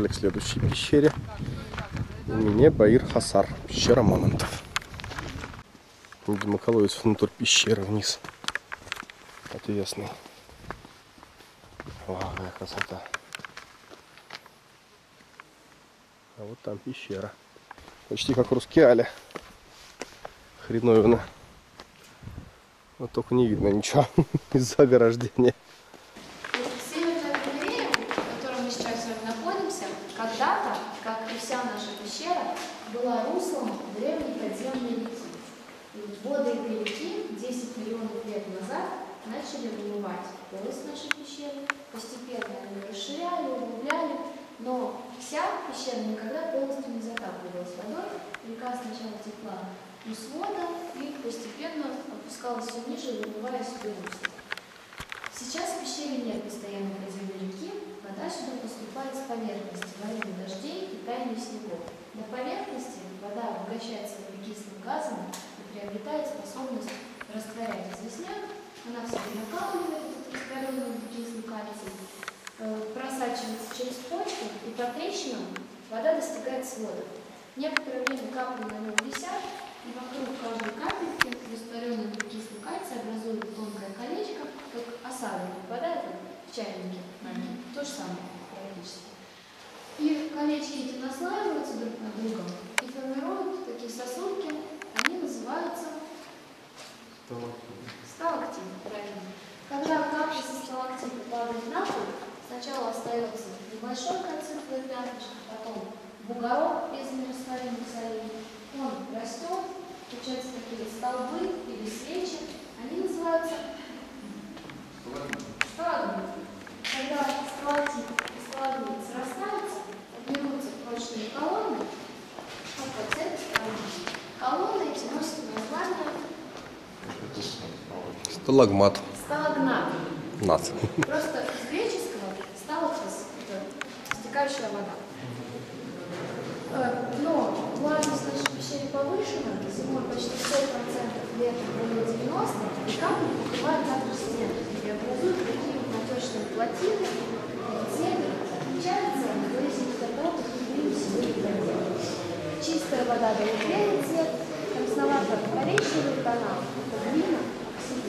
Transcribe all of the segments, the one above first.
Приехали к следующей пещере. Мне Баир Хасар, пещера мамонтов. Видимо, колодец внутрь пещеры вниз. Отвесный. Вау, какая красота. А вот там пещера. Почти как Рускеаля. Хреновина. Вот только не видно ничего из-за ограждения. Северная галерея, в которой мы сейчас с вами находимся, когда-то, как и вся наша пещера, была руслом древней подземной реки. И воды этой реки 10 миллионов лет назад начали вымывать полость нашей пещеры, постепенно они расширяли, углубляли, но вся пещера никогда полностью не затапливалась водой. Река сначала текла у свода и постепенно опускалась все ниже, вымываясь в русло. Сейчас в пещере нет постоянной подземной реки, вода сюда поступает с поверхности во время дождей и таяния снегов. На поверхности вода обогащается углекислым газом и приобретает способность растворять известняк, она в себе накапливает этот растворенный углекислый кальций, э, просачивается через почву и по трещинам вода достигает свода. Некоторое время капли на нем висят, и вокруг каждой капельки растворенный углекислый кальций образует тонкое колечко, как осадок попадает в чайнике. То же самое практически. И колечки эти наслаиваются друг на друга и формируют такие сосудки. Они называются сталактиты, правильно. Когда капля со сталактита падает на пол, сначала небольшое кальциновое пятнышко, потом бугорок без нерастворимых солей. Он растет, получаются такие столбы или свечи. Они называются сталагмиты. Когда сталактит и сталагмит срастаются, берутся прочные колонны, ну, по сталагмит. Колонны эти носят название Сталагмат. сталагнат. Над. Просто из греческого сталакос – это стекающая вода. Э, Но влажность в нашей пещере повышена, зимой почти 100%, летом более 90%, и капли покрывают также стены и образуют такие вот натечные плотины, и цвет отличается в зависимости от того, какие глины сегодня проделали. Чистая вода дает белый цвет, красновато-коричневый тона – это глина, оксид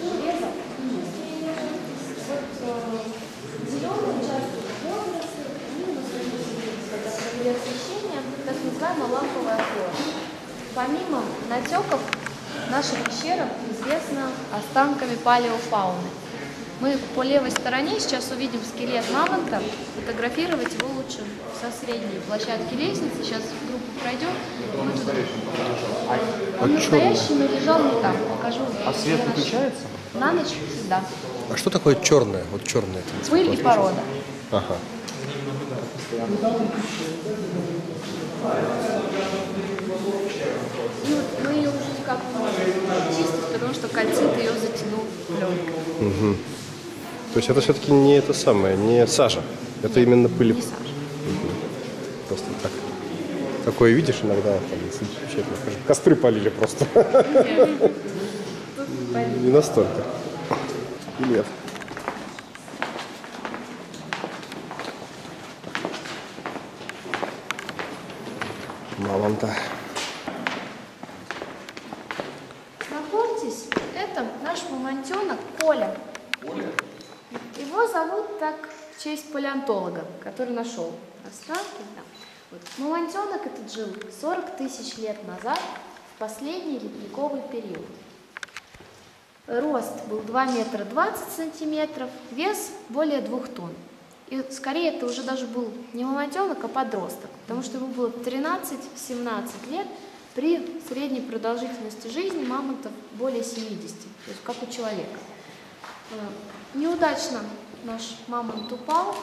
вот зеленые участки водоросли, нас когда провели освещение, так называемая ламповая флора. Помимо натеков, наша пещера известна останками палеофауны. Мы по левой стороне сейчас увидим скелет мамонта. Фотографировать его лучше со средней площадки лестницы. Сейчас группа пройдет. Мы туда- Он настоящий, но лежал не там. Покажу. А свет выключается? На ночь всегда. А что такое черное? Вот черное. Пыль и порода. Ага. И вот мы ее уже никак не можем чистить, потому что кальцит ее затянул пленкой. То есть это все-таки не это самое, не сажа. Это именно пыль. Не сажа. Такое видишь иногда, там, скажем, костры полили просто. Не настолько. Билет. Мамонта. Знакомьтесь, это наш мамонтенок Коля. Его зовут так в честь палеонтолога, который нашел останки. Да. Вот. Мамонтенок этот жил 40 тысяч лет назад, в последний ледниковый период. Рост был 2 метра 20 сантиметров, вес более 2 тонн. И скорее это уже даже был не мамонтенок, а подросток, потому что ему было 13-17 лет при средней продолжительности жизни мамонтов более 70, то есть как у человека. Э, Неудачно наш мамонт упал,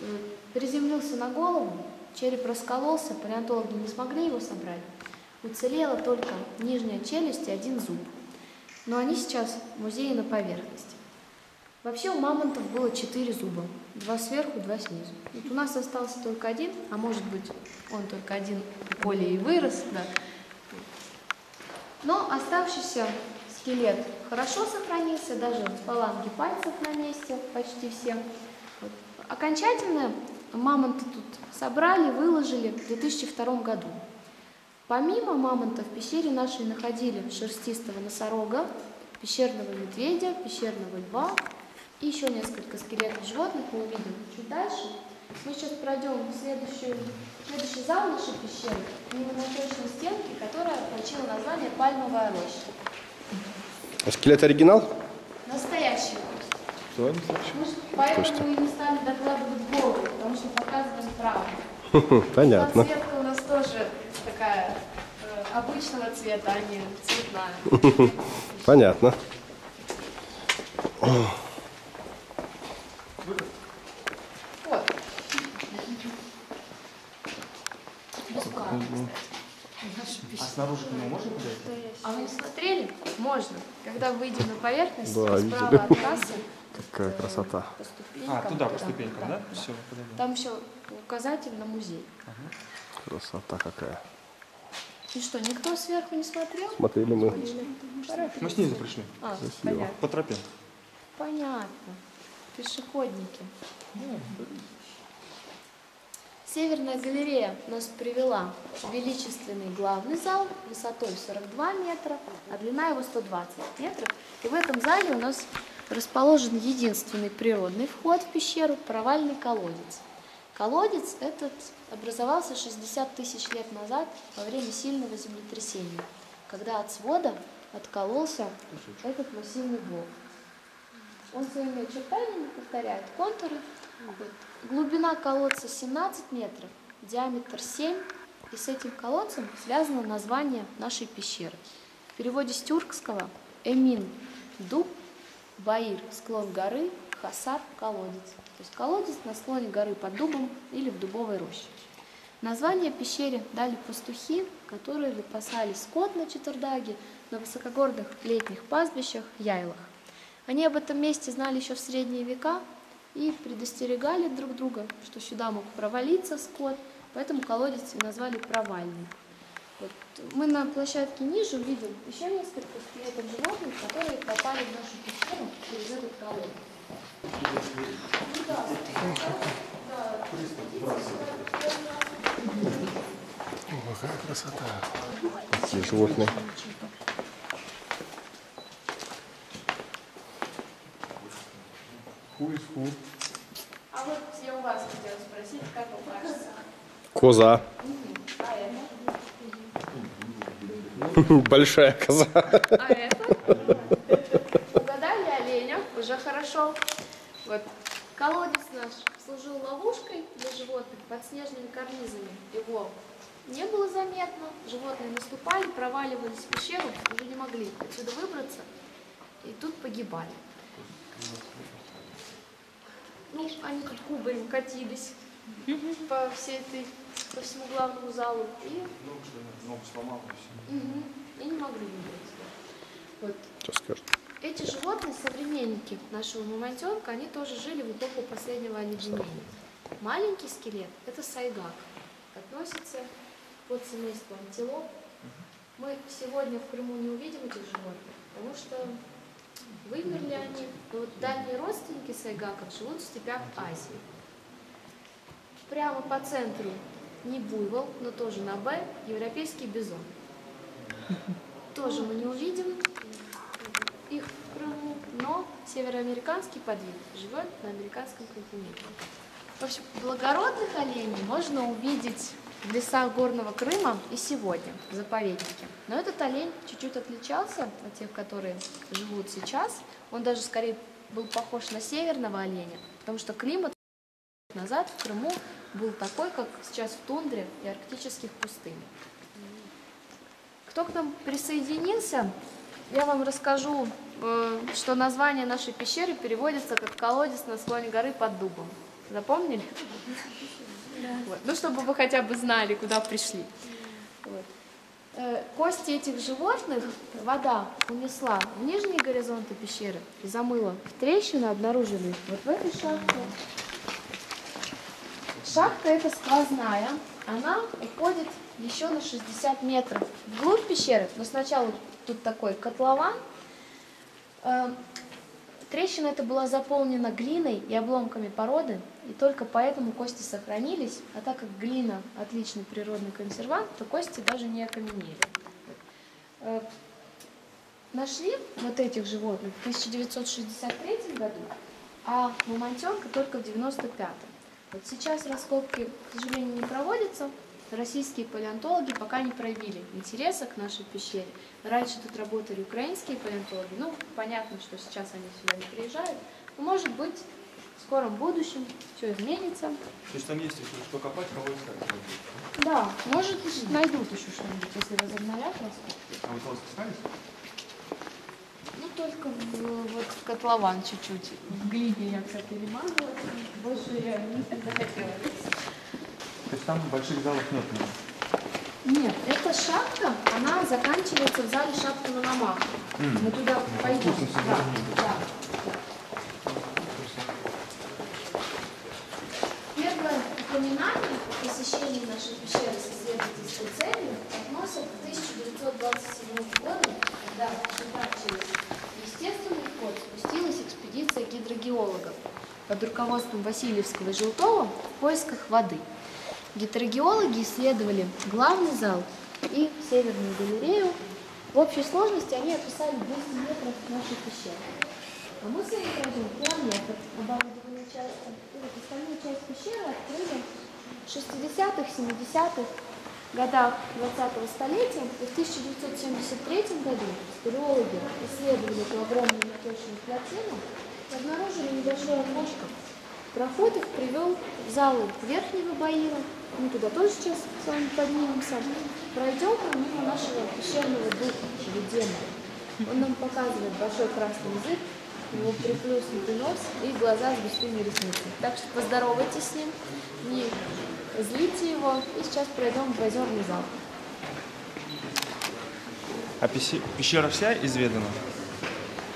э, приземлился на голову, череп раскололся, палеонтологи не смогли его собрать. Уцелела только нижняя челюсть и один зуб. Но они сейчас в музее на поверхности. Вообще у мамонтов было четыре зуба. Два сверху, два снизу. Вот у нас остался только один, а может быть он только один Коли и вырос, да. Но оставшийся скелет хорошо сохранился, даже фаланги пальцев на месте почти все. Вот. Окончательно мамонты тут собрали, выложили в 2002 году. Помимо мамонта в пещере нашей находили шерстистого носорога, пещерного медведя, пещерного льва и еще несколько скелетов животных мы увидим чуть дальше. Мы сейчас пройдем в следующую, в следующий зал нашей пещеры, мимо восточной стенки, которая получила название «Пальмовая роща». А скелет оригинал? Настоящий. Да, настоящий. Мы поэтому Точно. и не стали докладывать голову, потому что показываем правду. Понятно. Подсветка у нас тоже такая э, обычного цвета, а не цветная. Понятно. А снаружи к нему можно подойти? А вы не смотрели? Можно. Когда выйдем на поверхность, Да, справа видели. от кассы, Какая красота. по ступенькам. А, туда, по да, ступенькам, да? Все, подойдем. Там еще указатель на музей. Красота какая. И что, никто сверху не смотрел? Смотрели мы. Хорошо. Мы снизу пришли, А, Красиво. понятно. по тропе. Понятно. Пешеходники. Северная галерея нас привела в величественный главный зал высотой 42 метра, а длина его 120 метров. И в этом зале у нас расположен единственный природный вход в пещеру – провальный колодец. Колодец этот образовался 60 тысяч лет назад во время сильного землетрясения, когда от свода откололся этот массивный блок. Он своими очертаниями повторяет контуры. Вот. Глубина колодца 17 метров, диаметр 7. И с этим колодцем связано название нашей пещеры. В переводе с тюркского «Эмин» – дуб, «Баир» – склон горы, «Хасар» – колодец. То есть колодец на склоне горы под дубом или в дубовой роще. Название пещере дали пастухи, которые выпасали скот на Четвердаге на высокогорных летних пастбищах, яйлах. Они об этом месте знали еще в средние века и предостерегали друг друга, что сюда мог провалиться скот, поэтому колодец назвали провальный. Вот. Мы на площадке ниже увидим еще несколько скелетов животных, которые попали в нашу пещеру через этот колодец. Да, да, Какая красота. Какие животные. Ху из ху. А вот я у вас хотела спросить, как вам кажется? Коза. А это? Большая коза. А это? Угадали оленя, уже хорошо. Вот колодец наш служил ловушкой для животных под снежными карнизами. Его не было заметно, животные наступали, проваливались в пещеру, уже не могли отсюда выбраться, и тут погибали. Ну, они тут кубарем катились по всей этой, по всему главному залу, и, Ногу? Ногу сломал и все. мгм, и не могли выбраться. Вот Что скажешь? эти животные, современники нашего мамонтенка, они тоже жили в эпоху последнего оледенения. Маленький скелет – это сайгак, относится под семейство антилоп. Мы сегодня в Крыму не увидим этих животных, потому что вымерли они. Но вот дальние родственники сайгаков живут в степях Азии. Прямо по центру не буйвол, но тоже на Б, европейский бизон. Тоже мы не увидим их в Крыму, но североамериканский подвид живет на американском континенте. В общем, благородных оленей можно увидеть в лесах горного Крыма и сегодня, в заповеднике. Но этот олень чуть-чуть отличался от тех, которые живут сейчас. Он даже скорее был похож на северного оленя, потому что климат назад в Крыму был такой, как сейчас в тундре и арктических пустынях. Кто к нам присоединился, я вам расскажу, э, что название нашей пещеры переводится как колодец на склоне горы под дубом. Запомнили? Вот. Ну, чтобы вы хотя бы знали, куда пришли. Вот. Э, Кости этих животных вода унесла в нижние горизонты пещеры и замыла в трещину, обнаружили их вот в этой шахте. Шахта эта сквозная, она уходит еще на 60 метров вглубь пещеры, но сначала тут такой котлован. Э, Трещина эта была заполнена глиной и обломками породы, и только поэтому кости сохранились, а так как глина отличный природный консервант, то кости даже не окаменели. Э, Нашли вот этих животных в 1963 году, а мамонтенка только в 95 Вот сейчас раскопки, к сожалению, не проводятся. Российские палеонтологи пока не проявили интереса к нашей пещере. Раньше тут работали украинские палеонтологи. Ну, понятно, что сейчас они сюда не приезжают. Но, может быть, в скором будущем все изменится. То есть там есть еще что копать, кого искать? Да, может, найдут еще что-нибудь, если возобновят раскопки. А вы кого искались? Ну, только в, вот в котлован чуть-чуть. В глине я все перемазала, больше я не захотела. То есть там больших залов нет? Нет, эта шахта, она заканчивается в зале шахты Мономаха. Мы туда пойдем. вкусно Да, да. Первое упоминание о посещении нашей пещеры с исследовательской целью относят к 1927 году, когда сюда через естественный вход спустилась экспедиция гидрогеологов под руководством Васильевского и Желтова в поисках воды. Гидрогеологи исследовали главный зал и северную галерею. В общей сложности они описали 200 метров нашей пещеры. А мы с вами пройдем километр оборудованной части. И вот остальную часть пещеры открыли в 60-х, 70-х годах 20-го столетия. В 1973 году спелеологи исследовали эту огромную наточенную плотину и обнаружили небольшое окошко. Проход их привел в залу Верхнего Баира. Мы туда тоже сейчас с вами поднимемся. Пройдем мимо нашего пещерного духа, или демона. Он нам показывает большой красный язык, его приплюснутый нос и глаза с густыми ресницами. Так что поздоровайтесь с ним, не злите его, и сейчас пройдем в озерный зал. А пещера, вся изведана?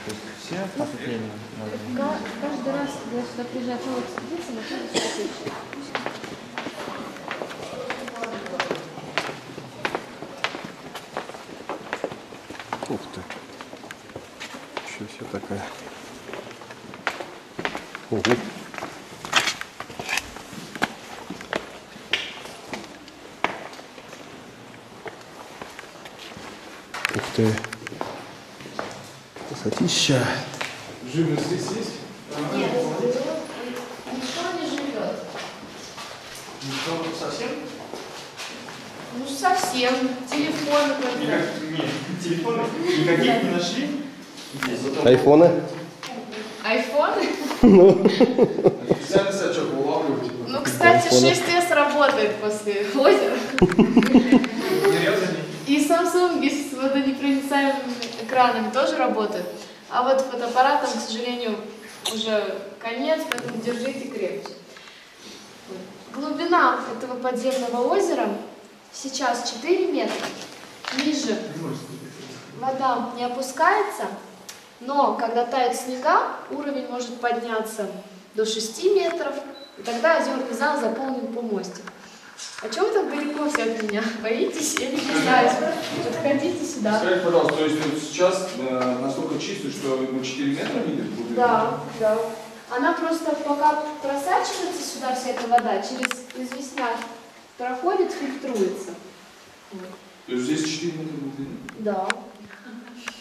То есть все ответвления можно? Ка- Каждый раз, когда сюда приезжает новая экспедиция, находится что-то еще. Ух ты. Еще себе такая. Ого. Ух ты. Красотища. Живность здесь есть? Нет, никто не живет. Никто совсем? Ну совсем. Телефон, например. Нет, телефоны никаких не нашли? Здесь. Айфоны? Айфоны? Специальный сачок вылавливаете. Ну, кстати, 6S работает после озера. Серьезно? И Samsung с водонепроницаемыми экранами тоже работают. А вот фотоаппаратом, к сожалению, уже конец, поэтому держите крепче. Глубина этого подземного озера сейчас 4 метра. Ниже вода не опускается, но когда тают снега, уровень может подняться до 6 метров, и тогда озерный зал заполнен по мостику. А чего вы так далеко все от меня? Боитесь? Я не кусаюсь. Подходите сюда. Скажите, пожалуйста, то есть вот сейчас э, настолько чистый, что мы 4 метра видим? Да, да. Она просто пока просачивается сюда вся эта вода, через известняк проходит, фильтруется. То есть здесь 4 метра глубины? Да.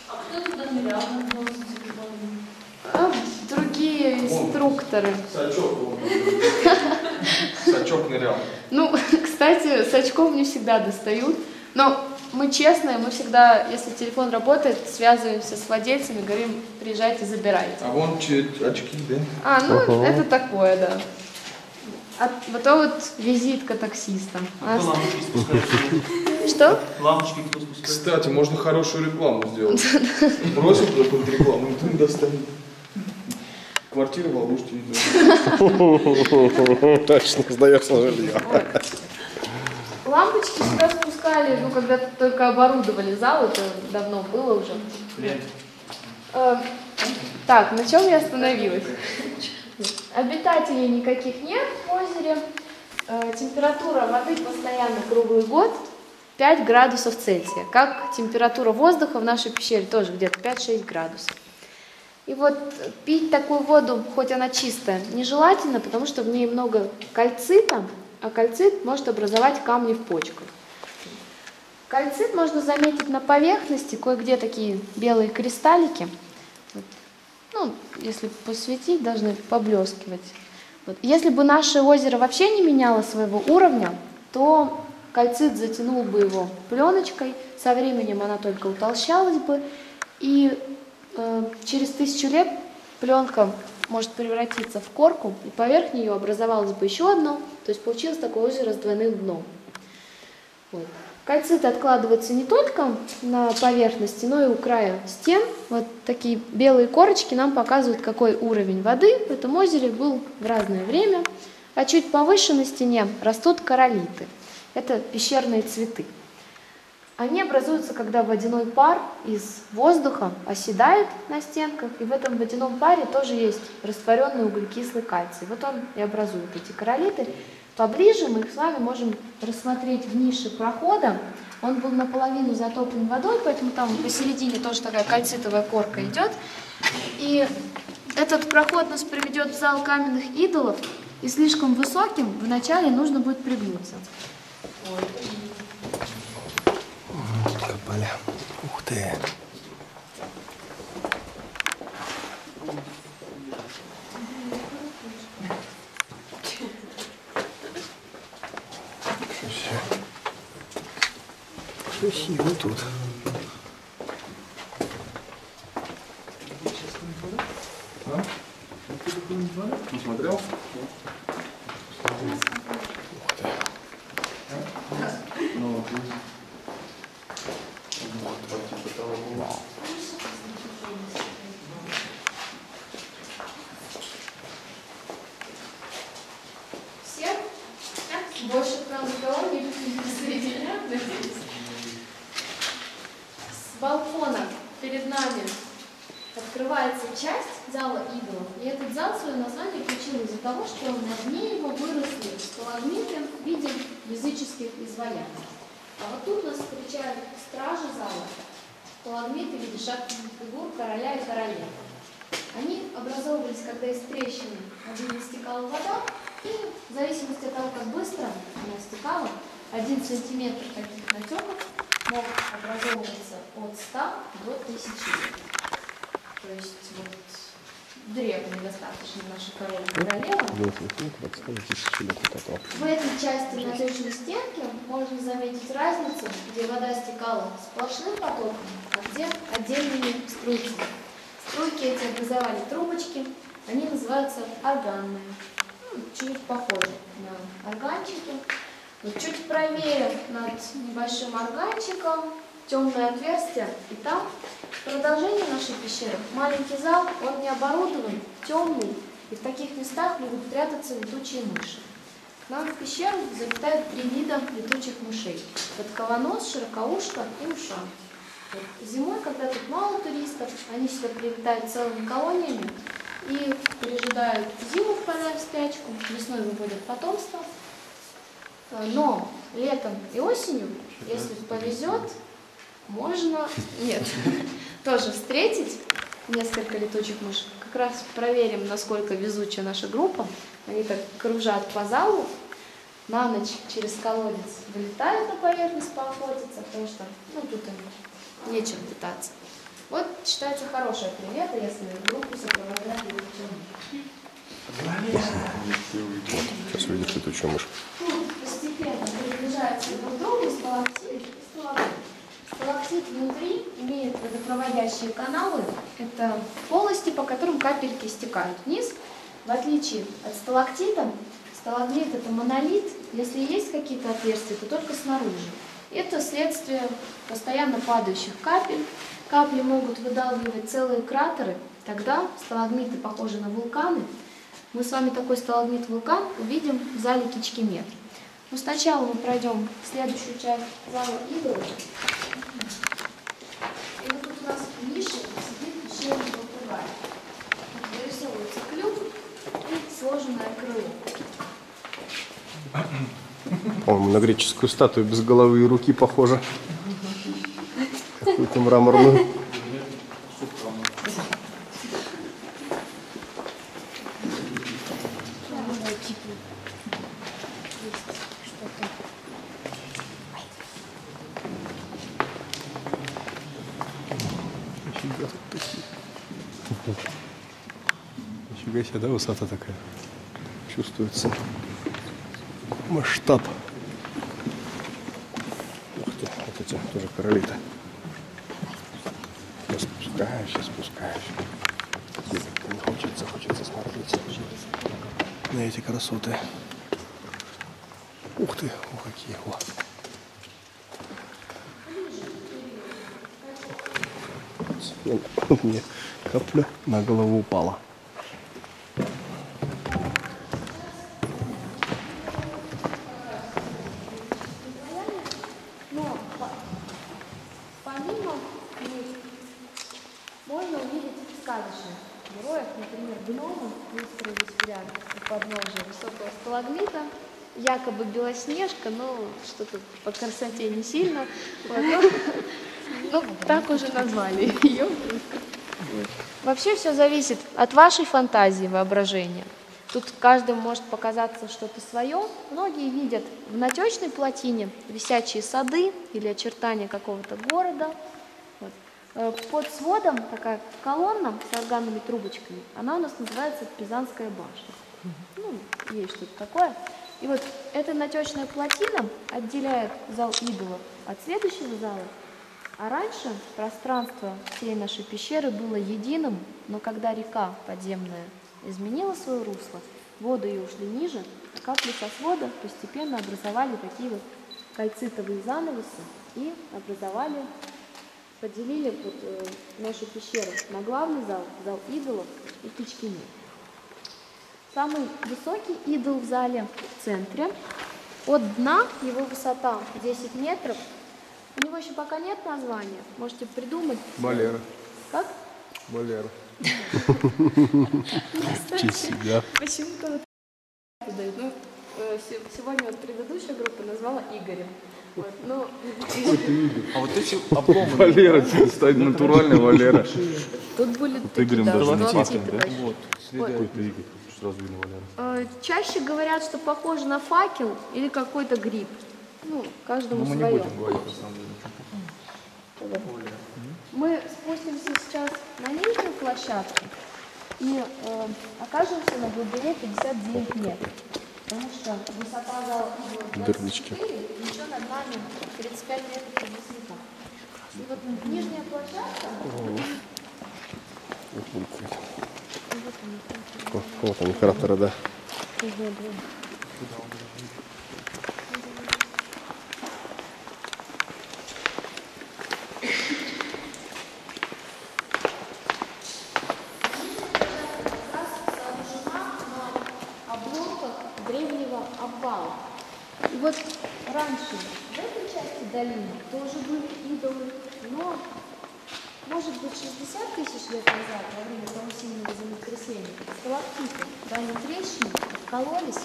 А кто туда нырял? А другие инструкторы. Сачок. Сачок нырял. Ну, кстати, с очков не всегда достают. Но мы честные, мы всегда, если телефон работает, связываемся с владельцами, говорим, приезжайте, забирайте. А вон че- очки, да? А, ну, Ага. это такое, да. А вот то вот визитка таксиста. А Кто спускает? Что? Лампочки кто спускает? Кстати, можно хорошую рекламу сделать. Бросил какую-нибудь рекламу, никто не достанет. Квартира в Алуште. Точно, сдаешься жилье. Лампочки сюда спускали, ну, когда только оборудовали зал, это давно было уже. Э, Так, на чем я остановилась? Обитателей никаких нет в озере. Э, Температура воды постоянно круглый год 5 градусов Цельсия. Как температура воздуха в нашей пещере тоже где-то 5-6 градусов. И вот пить такую воду, хоть она чистая, нежелательно, потому что в ней много кальцита, а кальцит может образовать камни в почках. Кальцит можно заметить на поверхности, кое-где такие белые кристаллики. Вот. Ну, если посветить, должны поблескивать. Вот. Если бы наше озеро вообще не меняло своего уровня, то кальцит затянул бы его пленочкой, со временем она только утолщалась бы, и через тысячу лет пленка может превратиться в корку, и поверх нее образовалось бы еще одно, то есть получилось такое озеро с двойным дном. Вот. Кальцит откладывается не только на поверхности, но и у края стен. Вот такие белые корочки нам показывают, какой уровень воды в этом озере был в разное время. А чуть повыше на стене растут королиты. Это пещерные цветы. Они образуются, когда водяной пар из воздуха оседает на стенках, и в этом водяном паре тоже есть растворенный углекислый кальций. Вот он и образует эти королиты. Поближе мы их с вами можем рассмотреть в нише прохода. Он был наполовину затоплен водой, поэтому там посередине тоже такая кальцитовая корка идет. И этот проход нас приведет в зал каменных идолов, и слишком высоким вначале нужно будет пригнуться. Копали. Ух ты. Красиво тут. Посмотрел? Ну, вот, видишь. Типа того было. Все? Больше к нам никого не присоединяют, надеюсь. С балкона перед нами открывается часть зала идолов. И этот зал свое название получил из-за того, что на дне его выросли сталагмиты в виде языческих изваяний. А вот тут нас встречают стражи зала, сталагмиты в виде шахтных фигур короля и королевы. Они образовывались, когда из трещины обильно стекала вода, и в зависимости от того, как быстро она стекала, один сантиметр таких натеков мог образовываться от 100 до 1000 лет. То есть вот древние достаточно и королева. вот этого. В этой части натечной стенки можно заметить разницу, где вода стекала сплошным потоком, а где отдельными струйками. Струйки эти образовали трубочки, они называются органные. Ну, чуть похожи на органчики. Вот чуть правее над небольшим органчиком темное отверстие, и там продолжение нашей пещеры. Маленький зал, он не оборудован, темный, и в таких местах могут прятаться летучие мыши. К нам в пещеру залетают три вида летучих мышей. Подколонос, широкоушка и ушан. Вот Зимой, когда тут мало туристов, они сюда прилетают целыми колониями и пережидают зиму, впадая в спячку, весной выводят потомство. Э, Но летом и осенью, если повезет, можно, нет, тоже встретить несколько летучих мышек. Как раз проверим, насколько везучая наша группа. Они так кружат по залу, на ночь через колодец вылетают на поверхность поохотиться, потому что, ну, тут им нечем питаться. Вот считается хорошая примета, если группу сопровождать летучим Сейчас увидишь летучую мышь. Тут постепенно приближаются друг к другу сталактит и сталагмит. Сталактит внутри имеет водопроводящие каналы. Это полости, по которым капельки стекают вниз. В отличие от сталактита, сталагмит это монолит. Если есть какие-то отверстия, то только снаружи. Это следствие постоянно падающих капель. Капли могут выдалбливать целые кратеры. Тогда сталагмиты похожи на вулканы. Мы с вами такой сталагмит-вулкан увидим в зале Кичкемет. Но сначала мы пройдем следующую часть зала идолов. И вот тут у нас в нише сидит пещерный попугай. Вырисовывается клюв и сложенное крыло. По-моему, на греческую статую без головы и руки похоже какую-то мраморную. Нифига себе, да, высота такая? Чувствуется масштаб. Ух ты, вот эти тоже короли-то. Красоты. Ух ты, ух, какие, о. Мне капля на голову упала. Но по- помимо них можно увидеть сказочных героев, например, гномы выстроились в ряд у подножия высокого сталагмита, якобы Белоснежка, но что-то по красоте не сильно. Ну, так уже назвали ее. Вообще все зависит от вашей фантазии, воображения. Тут каждому может показаться что-то свое. Многие видят в натечной плотине висячие сады или очертания какого-то города. Вот. Э, Под сводом такая колонна с органными трубочками, она у нас называется Пизанская башня. Ну, есть что-то такое. И вот эта натечная плотина отделяет зал идолов от следующего зала. А раньше пространство всей нашей пещеры было единым, но когда река подземная изменила свое русло, воды ее ушли ниже, а капли со свода постепенно образовали такие вот кальцитовые занавесы и образовали, поделили вот, э, нашу пещеру на главный зал, зал идолов и печкини. Самый высокий идол в зале в центре. От дна его высота 10 метров. У него еще пока нет названия. Можете придумать. Валера. Как? Себя. Почему-то дают. Ну, э, се- сегодня вот предыдущая группа назвала Игорем. Вот, ну, А вот эти обломы. Валера, стать натуральный Валера. тут были такие, Игорем даже не пахнет, да? Вот, следы. Игорь, сразу видно Валера. Э, Чаще говорят, что похоже на факел или какой-то гриб. Ну, каждому Ну, мы не свое. будем говорить на самом деле. Мы спустимся сейчас на нижнюю площадку и э, окажемся на глубине 59 метров. Потому что высота зала идола Дырочки. 24, и еще над нами 35 метров высота. И вот нижняя площадка, О, Вот они, кратеры, да. древнего обвала. И вот раньше в этой части долины тоже были идолы, но, может быть, 60 тысяч лет назад, во время того сильного землетрясения, сталактиты дали трещины, откололись,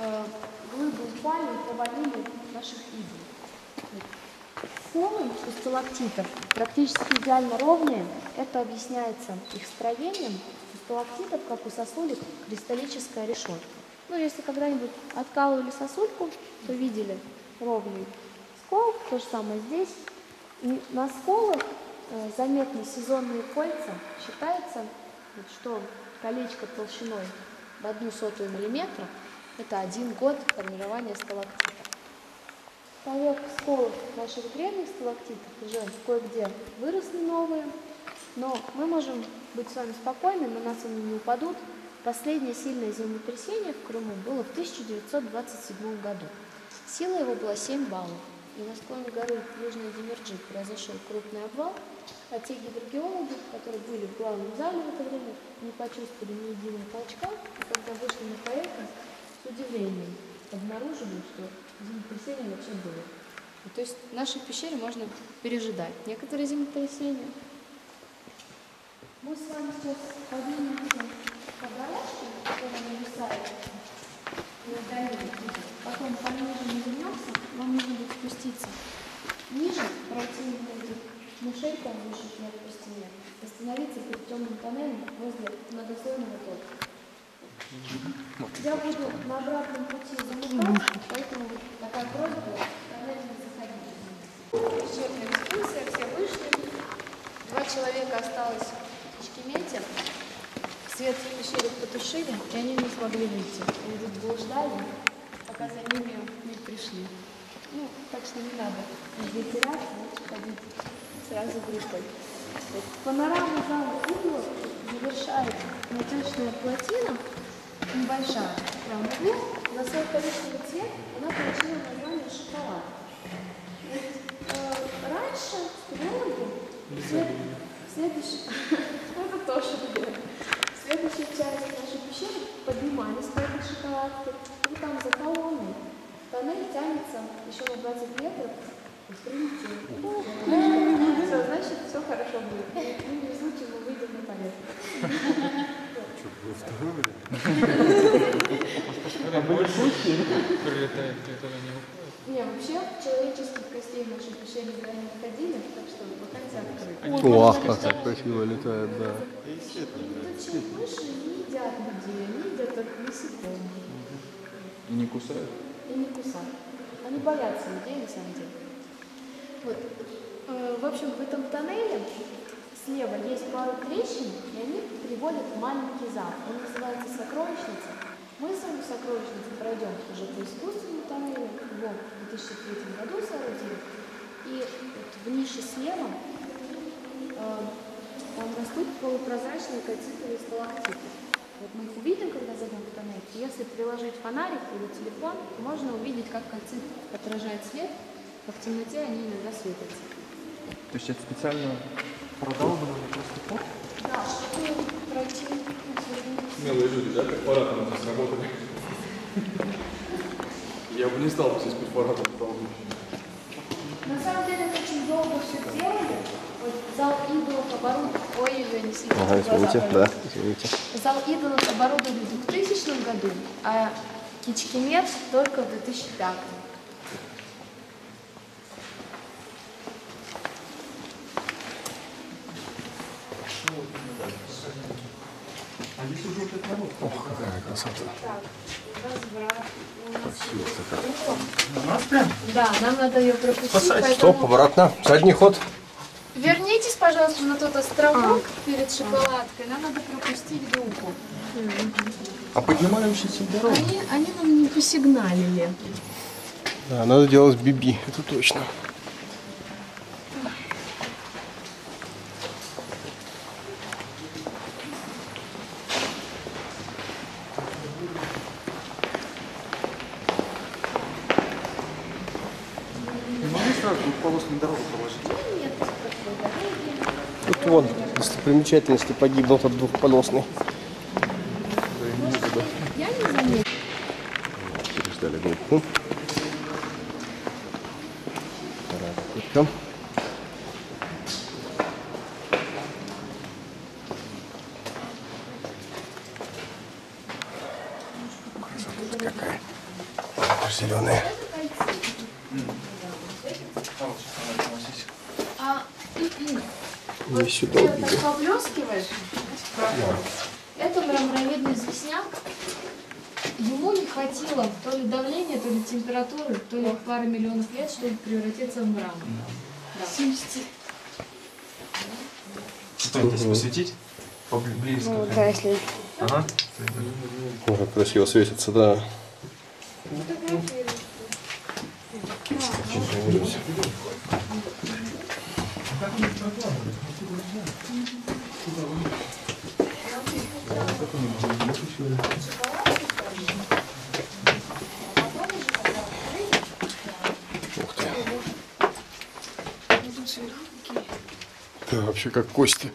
э, глыбы упали и повалили наших идолов. Формы у сталактитов практически идеально ровные. Это объясняется их строением. У сталактитов, как у сосулек, кристаллическая решетка. Ну, если когда-нибудь откалывали сосульку, то видели ровный скол. То же самое здесь. И на сколах заметны сезонные кольца. Считается, что колечко толщиной в одну сотую миллиметра – это один год формирования сталактита. Поверх сколов наших древних сталактитов уже кое-где выросли новые, но мы можем быть с вами спокойны, на нас они не упадут. Последнее сильное землетрясение в Крыму было в 1927 году. Сила его была 7 баллов. И на склоне горы Южный Демирджи произошел крупный обвал, а те гидрогеологи, которые были в главном зале в это время, не почувствовали ни единого толчка, и когда вышли на поверхность, с удивлением обнаружили, что землетрясение вообще было. То есть в нашей пещере можно пережидать некоторые землетрясения. Мы с вами сейчас поднимемся по дорожке, которая нависает. Потом пониже мы вернемся, вам нужно будет спуститься ниже, пройти между мушейком выше вверх по стене, остановиться перед темным тоннелем возле многослойного тока. Я буду на обратном пути замыкать, поэтому такая просьба старайтесь заходить. Вечерняя экскурсия, все вышли. Два человека осталось в Кишкемете, свет пещере потушили, и они не смогли выйти. Они тут блуждали, пока за ними не пришли. Ну, так что не надо теряться, лучше ходить сразу группой. Вот панорама зала угла завершает натяжная плотина, небольшая, прям углу, на свой коричневый цвет она получила название шоколад. Э, раньше, в периоде, след- следующий, это тоже верно. Следующая часть нашей пещеры поднимались по этой шоколадке, и там за колонной тоннель тянется еще на 20 метров. Все, значит, все хорошо будет. Ну, не случае мы выйдем на поверхность. Не, вообще человеческих костей в нашей пещере никогда не находили, так что пока все открыто. О, как красиво летает, да. Летучие мыши не едят людей, они едят только насекомых И не кусают? и не кусают. Они боятся людей на самом деле. Вот. Э, В общем, в этом тоннеле слева есть пару трещин, и они приводят в маленький зал. Он называется сокровищница. Мы с вами в сокровищнице пройдем уже по искусственному тоннелю. Его в 2003 году соорудили. И вот в нише слева э, там растут полупрозрачные кальцитовые сталактиты. Вот мы их увидим, когда зайдем в тоннель. И Если приложить фонарик или телефон, то можно увидеть, как кальцит отражает свет, а в темноте они иногда светятся. То есть это специально продолбано просто так? Да, чтобы пройти Смелые люди, да, как парадом здесь работали. Я бы не стал здесь быть парадом долбить. На самом деле мы очень долго все делали. Вот зал идолов оборудован... Ой, извини, светите Ага, извините, да, извините. Зал идолов оборудовали в 2000 году, а Кичкемет только в 2005. Ох, какая красота. Возврат. У нас Да, нам надо ее пропустить, Стоп, поэтому... обратно. Задний ход. Пожалуйста, на тот островок перед шоколадкой. Нам надо пропустить группу. А поднимающийся дорогу? Они, они нам не посигналили. Да, надо делать биби, это точно. Не могли сразу полосную дорогу положить? Нет, такой дороги. Тут вон, достопримечательности погибнут от двухполосной. Я не заметила. Переждали группу. Идем. Красота какая. Зеленая. А Не сюда ты убегай. так поблескиваешь? Это мраморовидный известняк. Ему не хватило то ли давления, то ли температуры, то ли пары миллионов лет, чтобы превратиться в мрамор. Да. Что здесь посветить? Поблизко. Ну, да, если... Ага. Ой, как красиво светится, да. Ух Да, вообще как кости.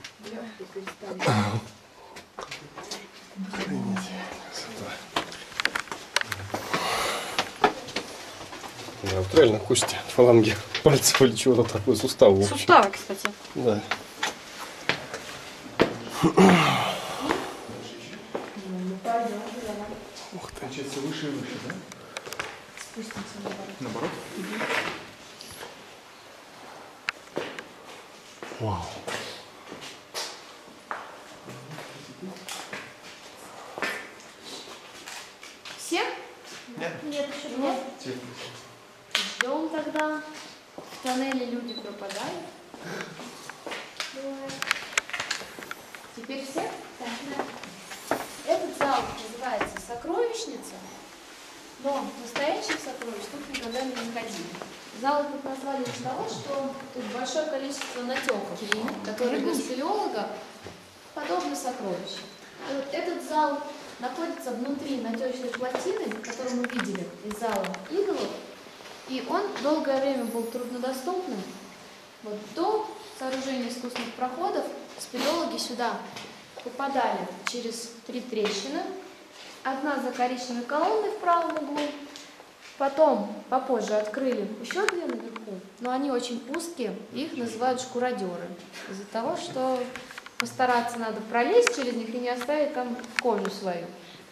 Да, вот реально кости, фаланги пальцев или чего-то такое, суставы. Суставы, кстати. Да. Ух ты. Получается выше и выше, да? Наоборот? Вау. Все? Нет. Нет, еще нет. Ждем тогда. В тоннеле люди пропадают. Бывает. Теперь все? Этот зал называется сокровищница, но настоящих сокровищ тут никогда не находили. Зал этот назвали из того, что тут большое количество натеков, которые для спелеолога подобны сокровищам. И вот этот зал находится внутри натечной плотины, которую мы видели из зала идолов, и он долгое время был труднодоступным. Вот до сооружения искусственных проходов спелеологи сюда попадали через три трещины. Одна за коричневой колонной в правом углу, потом попозже открыли еще две наверху, но они очень узкие, их называют шкуродеры, из-за того, что постараться надо пролезть через них и не оставить там кожу свою.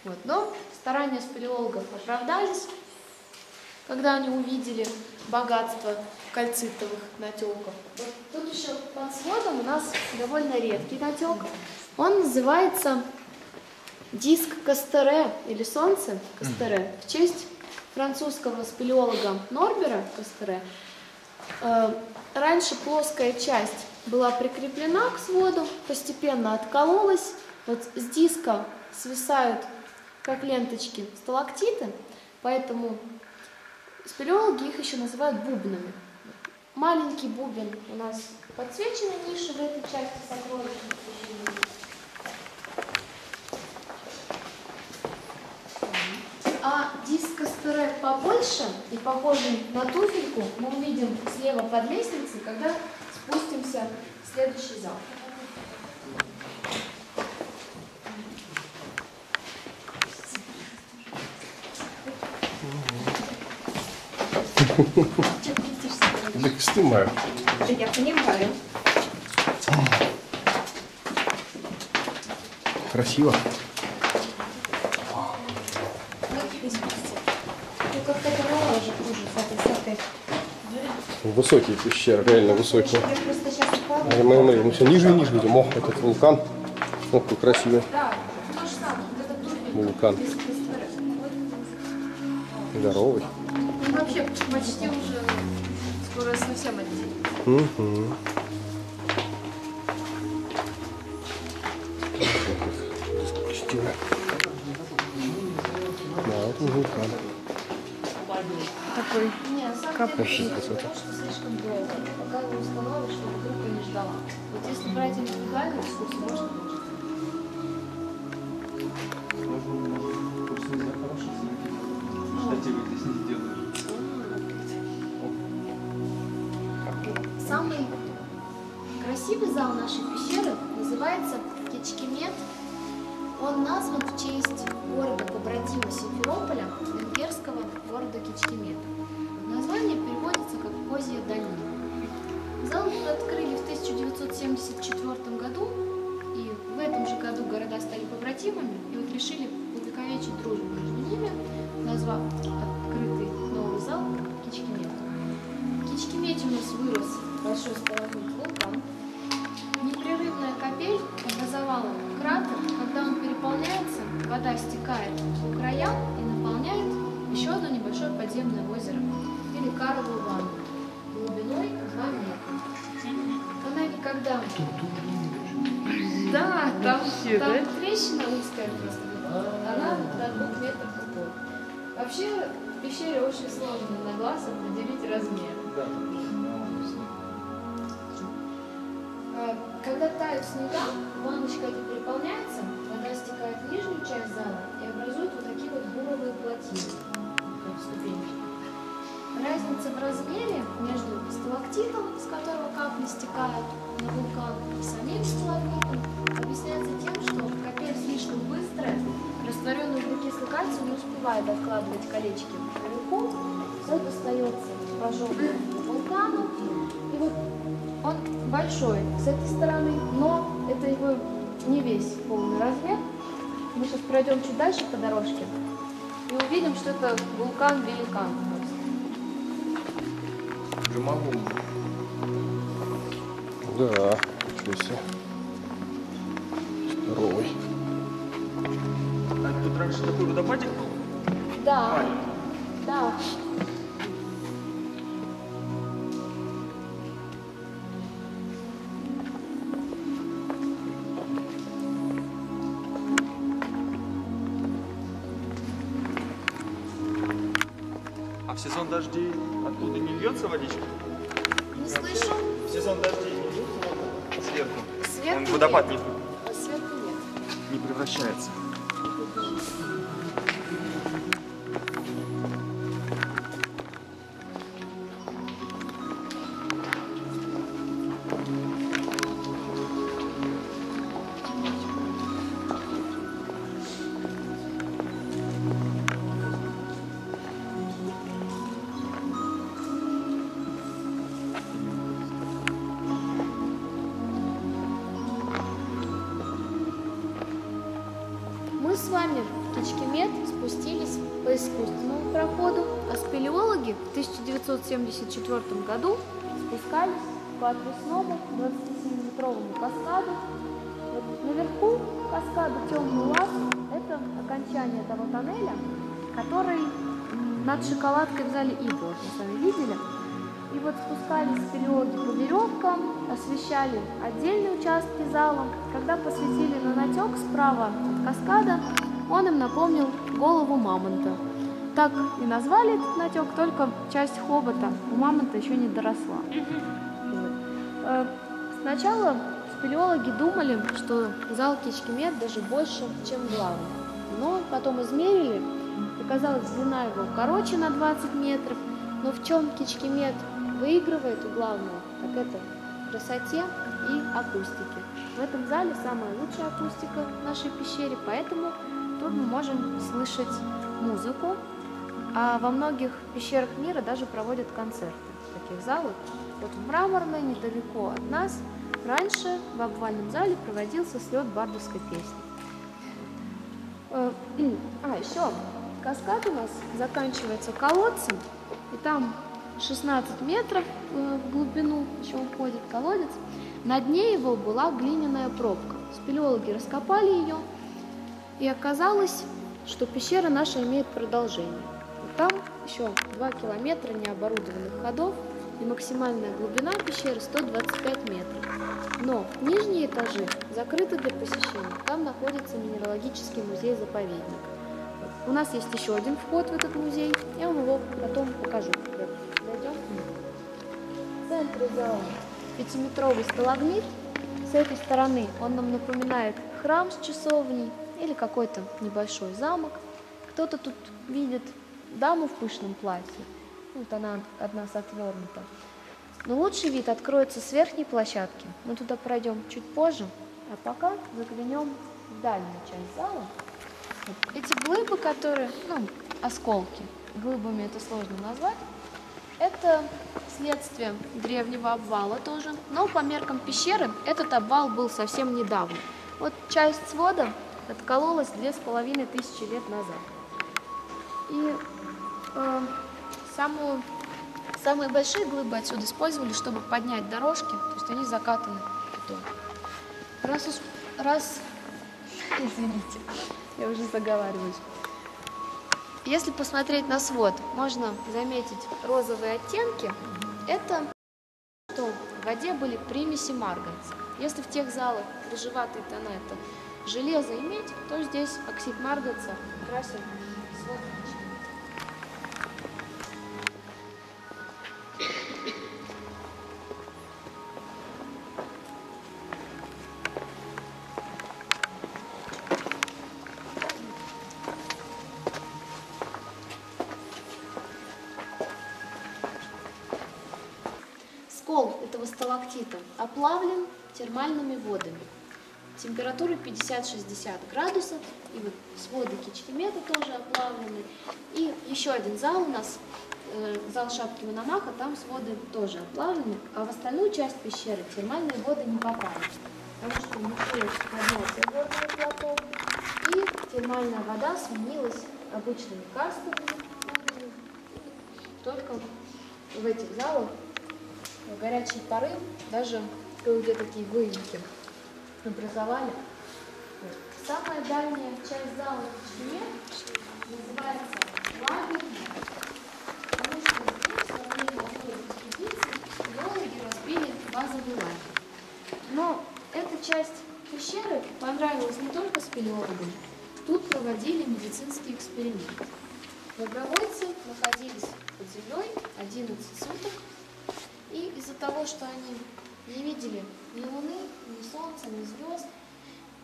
Вот. Но старания спелеологов оправдались, когда они увидели богатство кальцитовых натеков. Вот тут еще под сводом у нас довольно редкий натек. Он называется диск Кастере или солнце Кастере в честь французского спелеолога Норбера Кастере. Э, раньше плоская часть была прикреплена к своду, постепенно откололась. Вот с диска свисают, как ленточки, сталактиты, поэтому спелеологи их еще называют бубнами. Маленький бубен у нас подсвеченной ниши в этой части сокровища. А Кастере побольше и похожий на туфельку мы увидим слева под лестницей, когда спустимся в следующий зал. Так снимаю. Да я понимаю. Красиво. Ну как-то голова уже кружится высоты. Высокие пещеры, реально высокие. Я Мы, мы, мы все ниже и ниже идем. Ох, этот вулкан. Ох, это туфелька. вулкан. Здоровый. Вообще почти уже скоро совсем отделится. Угу. Капающий что слишком долго. Пока не установишь, чтобы группа не ждала. Вот если брать индивидуальный экскурсию, можно делаешь. Самый красивый зал нашей пещеры называется Кечкемет. Он назван в честь города побратима Симферополя, венгерского города Кечкемет. 1974 году, и в этом же году города стали побратимами, и вот решили увековечить дружбу между ними, назвав открытый новый зал Кичкемет. В Кичкемете у нас вырос большой сталагмит вулкан. Непрерывная капель образовала кратер. Когда он переполняется, вода стекает по краям и наполняет еще одно небольшое подземное озеро или каровую Никогда... Да, там, там трещина узкая просто. Она до двух метров уходит. Вообще в пещере очень сложно на глаз определить размер. Да. А, Когда тают снега, ванночка эта переполняется, вода стекает в нижнюю часть зала и образует вот такие вот буровые плотины. Разница в размере между сталактитом, с которого капли стекают на вулкан, и самим сталагмитом объясняется тем, что капель слишком быстрая, растворенный углекислый кальций не успевает откладывать колечки наверху, все достается пожеванному вулкану, и вот он большой с этой стороны, но это его не весь полный размер. Мы сейчас пройдем чуть дальше по дорожке и увидим, что это вулкан-великан могу. Да, ничего себе. Здоровый. А тут раньше такой водопадик был? Да. Маленький. Да. А в сезон дождей оттуда не льется водичка? Водопад не. А сверху нет. не превращается. 1974 году спускались по отвесному 27-метровому каскаду. Вот наверху каскада Темный лаз – это окончание того тоннеля, который над шоколадкой в зале Игл, вот мы с вами видели. И вот спускались спелеологи по веревкам, освещали отдельные участки зала. Когда посветили на натек справа от каскада, он им напомнил голову мамонта. Так и назвали этот натек, только часть хобота у мамонта еще не доросла. Э, Сначала спелеологи думали, что зал Кичкемет даже больше, чем главный. Но потом измерили, оказалось, длина его короче на 20 метров. Но в чем Кичкемет выигрывает у главного, так это в красоте и акустике. В этом зале самая лучшая акустика в нашей пещере, поэтому тут мы можем слышать музыку, а во многих пещерах мира даже проводят концерты в таких залах. Вот в Мраморной, недалеко от нас, раньше в обвальном зале проводился слет бардовской песни. Э, А, еще каскад у нас заканчивается колодцем, и там 16 метров э, в глубину еще уходит колодец. На дне его была глиняная пробка. Спелеологи раскопали ее, и оказалось, что пещера наша имеет продолжение. Там еще 2 километра необорудованных ходов, и максимальная глубина пещеры 125 метров. Но нижние этажи закрыты для посещения. Там находится минералогический музей-заповедник. У нас есть еще один вход в этот музей. Я вам его потом покажу. Зайдем. В центре зала пятиметровый сталагмит. С этой стороны он нам напоминает храм с часовней или какой-то небольшой замок. Кто-то тут видит даму в пышном платье. Вот она от нас отвернута. Но лучший вид откроется с верхней площадки. Мы туда пройдем чуть позже, а пока заглянем в дальнюю часть зала. Вот Эти глыбы, которые, ну, осколки, глыбами это сложно назвать, это следствие древнего обвала тоже, но по меркам пещеры этот обвал был совсем недавно. Вот часть свода откололась две с половиной тысячи лет назад. И самую, самые большие глыбы отсюда использовали, чтобы поднять дорожки, то есть они закатаны. Раз уж, раз, извините, я уже заговариваюсь. Если посмотреть на свод, можно заметить розовые оттенки. Это что в воде были примеси марганца. Если в тех залах рыжеватые тона это железо и медь, то здесь оксид марганца красит свод Скол этого сталактита оплавлен термальными водами. Температура 50-60 градусов. И вот своды Кичкемета тоже оплавлены. И еще один зал у нас, зал Шапки Мономаха, там своды тоже оплавлены. А в остальную часть пещеры термальные воды не попали. Потому что началось поднятие горного плато. И термальная вода сменилась обычными карстами. Только в этих залах горячий порыв, даже кое-где такие выемки образовали. Самая дальняя часть зала в Чечне называется лагерная, потому что здесь во время одной экспедиции геологи разбили базовый лагерь. Но эта часть пещеры понравилась не только спелеологам, тут проводили медицинские эксперименты. Добровольцы находились под землей 11 суток, и из-за того, что они не видели ни луны, ни солнца, ни звезд,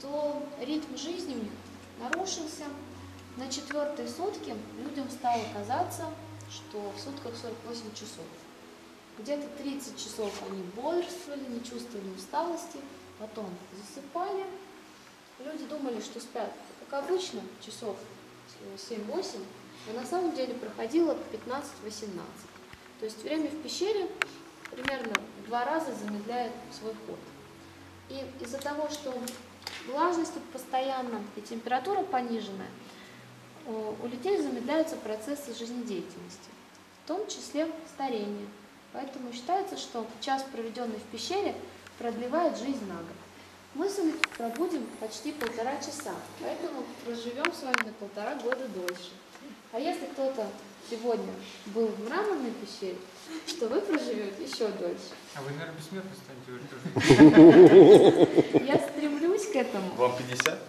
то ритм жизни у них нарушился. На четвертые сутки людям стало казаться, что в сутках 48 часов. Где-то 30 часов они бодрствовали, не чувствовали усталости, потом засыпали. Люди думали, что спят, как обычно, часов 7-8, но на самом деле проходило 15-18. То есть время в пещере примерно в два раза замедляет свой ход. И из-за того, что влажность тут постоянно и температура пониженная, у людей замедляются процессы жизнедеятельности, в том числе старение. Поэтому считается, что час, проведенный в пещере, продлевает жизнь на год. Мы с вами пробудем почти полтора часа, поэтому проживем с вами на полтора года дольше. А если кто-то сегодня был в мраморной пещере, что вы проживете еще дольше. А вы, наверное, бессмертны станете тоже. Я стремлюсь к этому. Вам 50?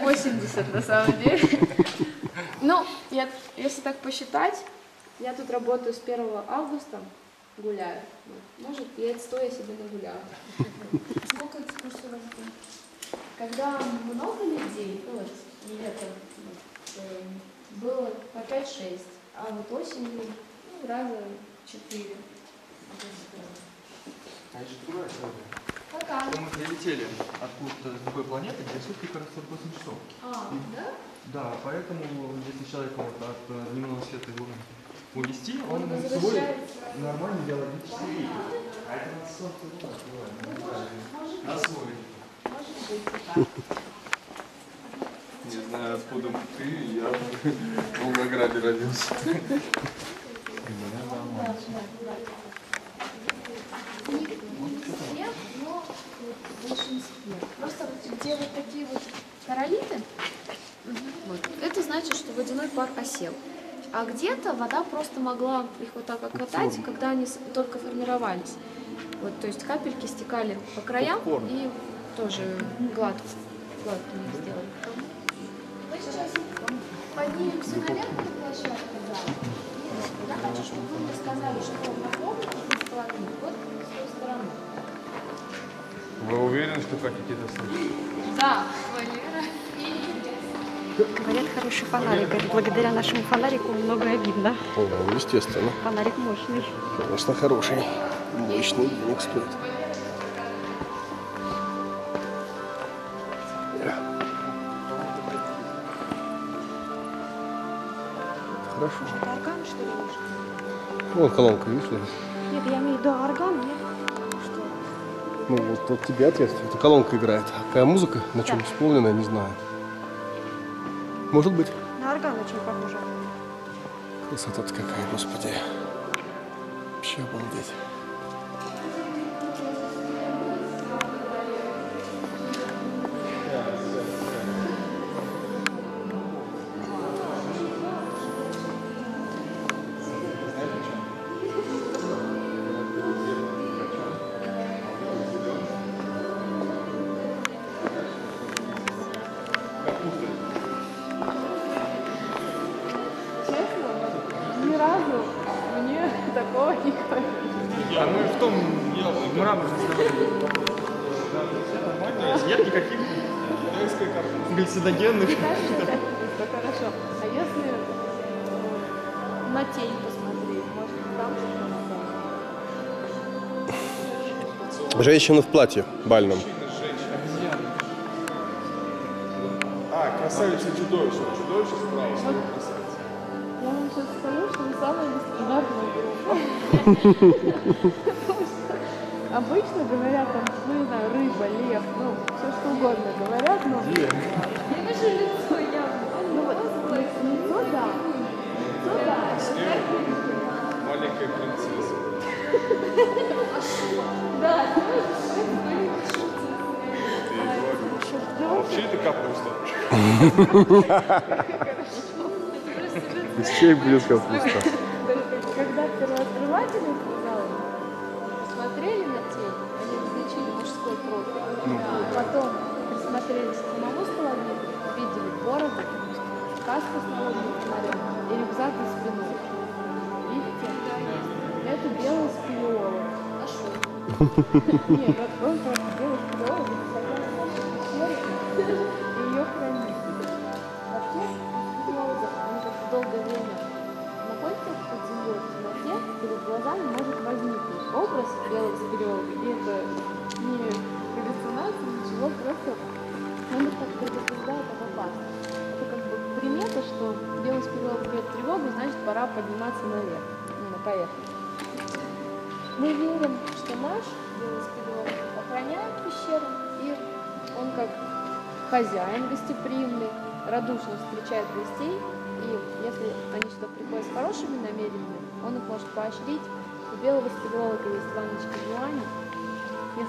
80 на самом деле. Ну, я, если так посчитать, я тут работаю с 1 августа, гуляю. Может, лет 100 я себе нагуляю. Сколько экскурсий у вас? Когда много людей, ну вот, летом, э, было по 5-6, а вот осенью ну, раза 4. А еще другая история. Пока. Мы прилетели откуда-то с другой планеты, где сутки как раз 48 часов. А, да? Да, поэтому если человека вот от э, дневного света его увести, он Он свой нормальный биологический ритм. А это вот быть и так. Не знаю, откуда ты, я в Волгограде родился. Не все, но в большинстве. Просто где вот такие вот королиты, вот, это значит, что водяной пар осел. А где-то вода просто могла их вот так окатать, когда они только формировались. Вот, то есть капельки стекали по краям и тоже гладко, гладко их сделали. Мы сейчас поднимемся на верхнюю площадку. И Я хочу, чтобы вы мне сказали, что на комнате из половины, вот с той стороны. Вы уверены, что хотите это слышать? Да, Валера. Говорят, хороший фонарик. Говорит, благодаря нашему фонарику многое видно. Ну, естественно. Фонарик мощный. Конечно, хороший. Мощный денег стоит. Хорошо. Это орган, что ли? может? Вон колонка, видишь? Нет, я имею в виду орган, нет? Ну вот, вот тебе ответствие. Это колонка играет. Какая музыка, на чем Да. исполнена, не знаю. Может быть. На орган очень похоже. Красота-то какая, господи. Вообще обалдеть. На тень посмотреть, может там что-то Женщина в платье бальном. А, красавица чудовище. Чудовище справа, слева красавица. Я вам сейчас скажу, что вы самая нестандартная группа. Обычно говорят там, ну не знаю, рыба, лев, ну все что угодно говорят, но... Я вижу лицо явно. Ну вот, лицо, да. Да. Маленькая принцесса. Да. Ты и говоришь. А вообще это капуста. Из чей будет капуста? Когда первооткрыватели посмотрели на тень, они различили мужской профиль. Потом присмотрелись к самому столовику, видели бороду, каску с народным фонарем и рюкзак из спиной. Видите? Это белый спелеолог. Нашел. Нет,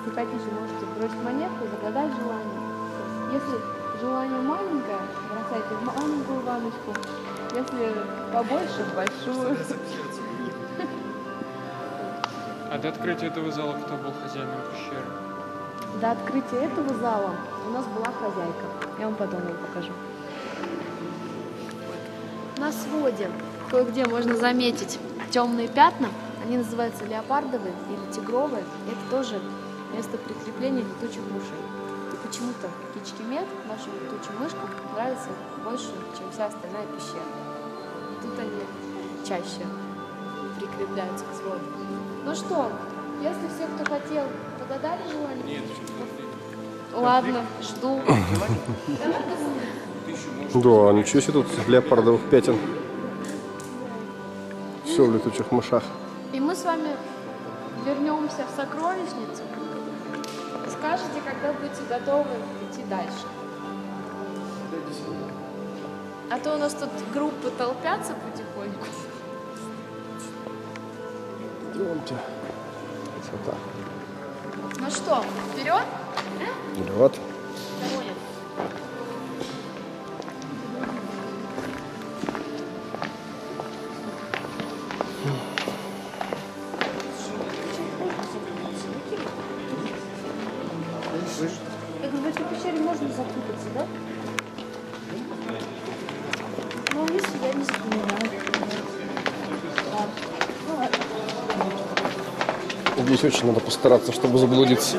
Если хотите, можете бросить монетку, загадать желание. Если желание маленькое, бросайте в маленькую ванночку. Если побольше, в большую. А до открытия этого зала кто был хозяином пещеры? До открытия этого зала у нас была хозяйка. Я вам потом ее покажу. На своде кое-где можно заметить темные пятна. Они называются леопардовые или тигровые. Это тоже место прикрепления летучих мышей. И почему-то кичкемет нашим летучим мышкам нравится больше, чем вся остальная пещера. И тут они чаще прикрепляются к своду. Ну что, если все, кто хотел, подадали желание? Нет, Ладно, жду. Да, ничего себе тут леопардовых пятен. Все в летучих мышах. И мы с вами вернемся в сокровищницу. Скажете, когда будете готовы идти дальше. А то у нас тут группы толпятся потихоньку. Идемте. Красота. Ну что, вперед? Вот. Очень надо постараться, чтобы заблудиться.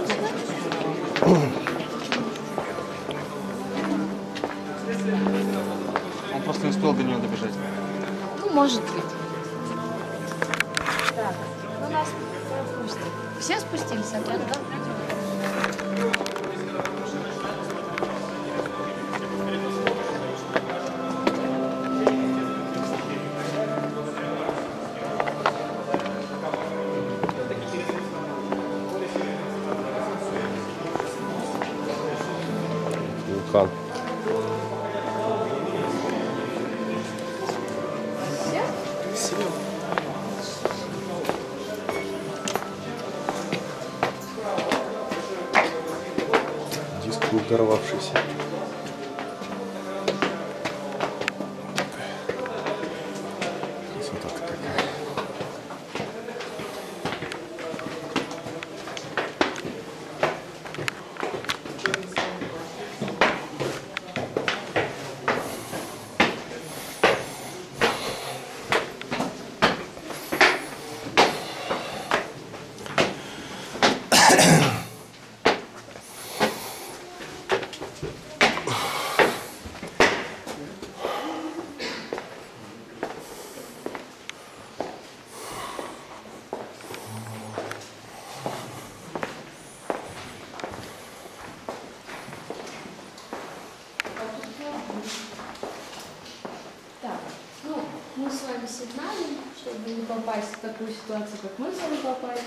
Попасть в такую ситуацию, как мы с вами попали.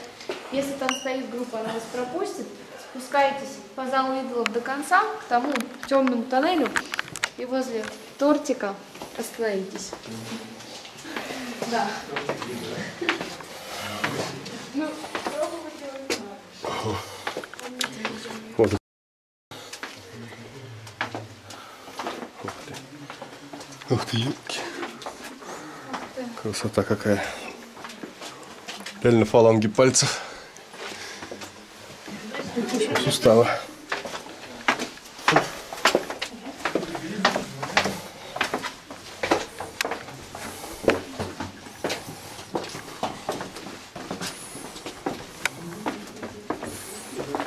Если там стоит группа, она вас пропустит, спускайтесь по залу идолов до конца, к тому темному тоннелю, и возле тортика остановитесь. Да. Ну. Вот. Ух ты. Ух ты, елки. Красота какая. Реально фаланги пальцев. Суставы.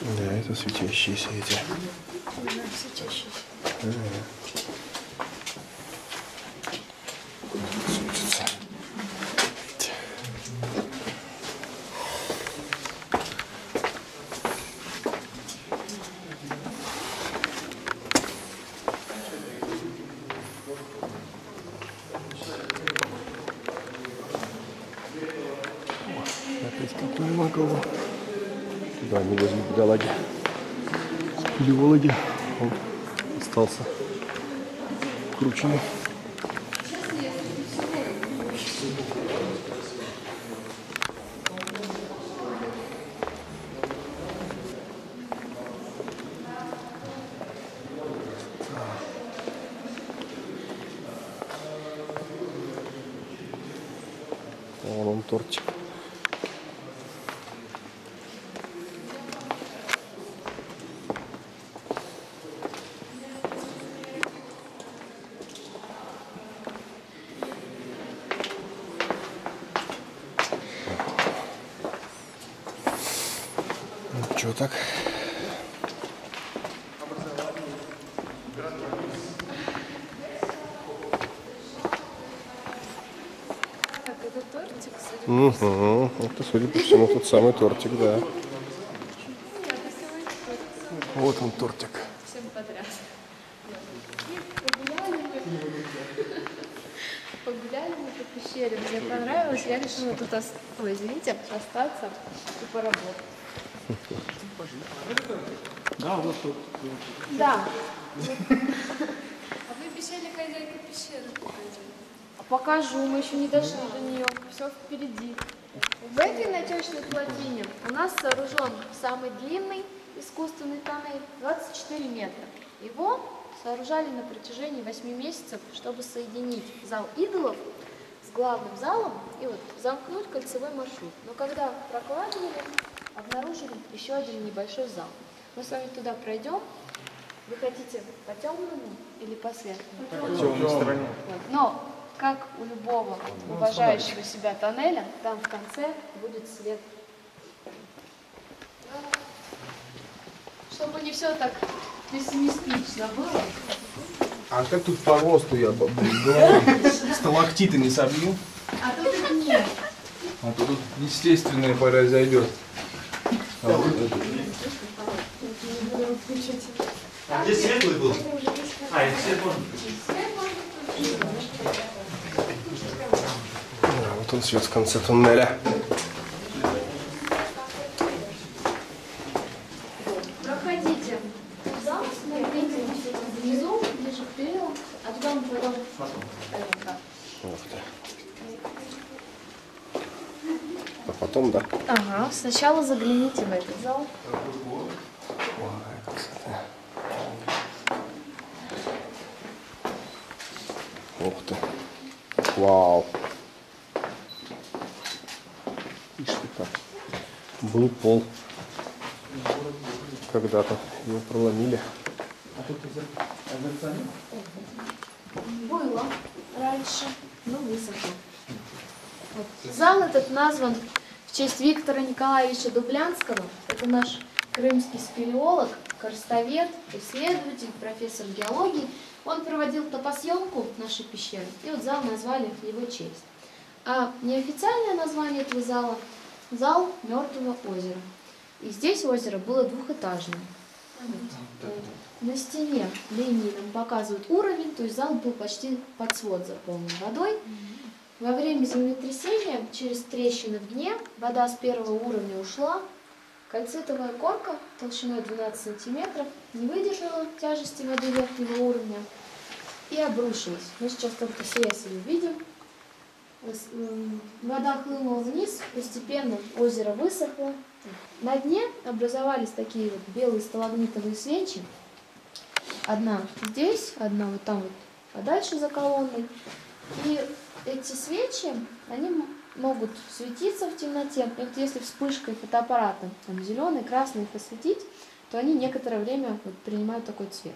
Да, это светящиеся эти. Это тортик, кстати. Угу. Это, судя по всему, тот самый тортик, да. Вот он тортик. Всем подряд. Погуляли мы. Погуляли мы по пещере. Мне понравилось. Я решила тут, ос- ой, извините, остаться и поработать. Да, вот тут. Да. А вы обещали хозяйку пещеры. Покажу, мы еще не дошли до нее. Все впереди. В этой натечной плотине у нас сооружен самый длинный искусственный тоннель 24 метра. Его сооружали на протяжении 8 месяцев, чтобы соединить зал идолов с главным залом и вот замкнуть кольцевой маршрут. Но когда прокладывали, обнаружили еще один небольшой зал. Мы с вами туда пройдем. Вы хотите по темному или по светлому? По темной стороне. Но, как у любого уважающего себя тоннеля, там в конце будет свет. Чтобы не все так пессимистично было. А как тут по росту я головой сталактиты не собью? А тут их нет. А то тут естественное произойдет. А вот это. А где светлый был? А, и свет можно. Он свет в конце туннеля. Проходите в зал, смотрите внизу, ближе к а туда мы пойдем. Пойдем, Ух ты. А потом, да? Ага, сначала загляните в этот зал. Ой, красота. Ух ты. Вау. Ишь ты как. Был пол. Когда-то его проломили. Было раньше, но высоко. Вот. Зал этот назван в честь Виктора Николаевича Дублянского. Это наш крымский спелеолог, корстовед, исследователь, профессор геологии. Он проводил топосъемку нашей пещеры, и вот зал назвали в его честь. А неофициальное название этого зала – зал Мертвого озера. И здесь озеро было двухэтажным. Вот. На стене линии нам показывают уровень, то есть зал был почти под свод заполнен водой. Во время землетрясения через трещины в дне вода с первого уровня ушла, кальцитовая корка толщиной 12 сантиметров не выдержала тяжести воды верхнего уровня и обрушилась. Мы сейчас только ее видим. Вода хлынула вниз, постепенно озеро высохло. На дне образовались такие вот белые сталагмитовые свечи. Одна здесь, одна вот там вот подальше за колонной. И эти свечи, они могут светиться в темноте. И вот если вспышкой фотоаппарата там зеленый, красный их осветить, то они некоторое время вот принимают такой цвет.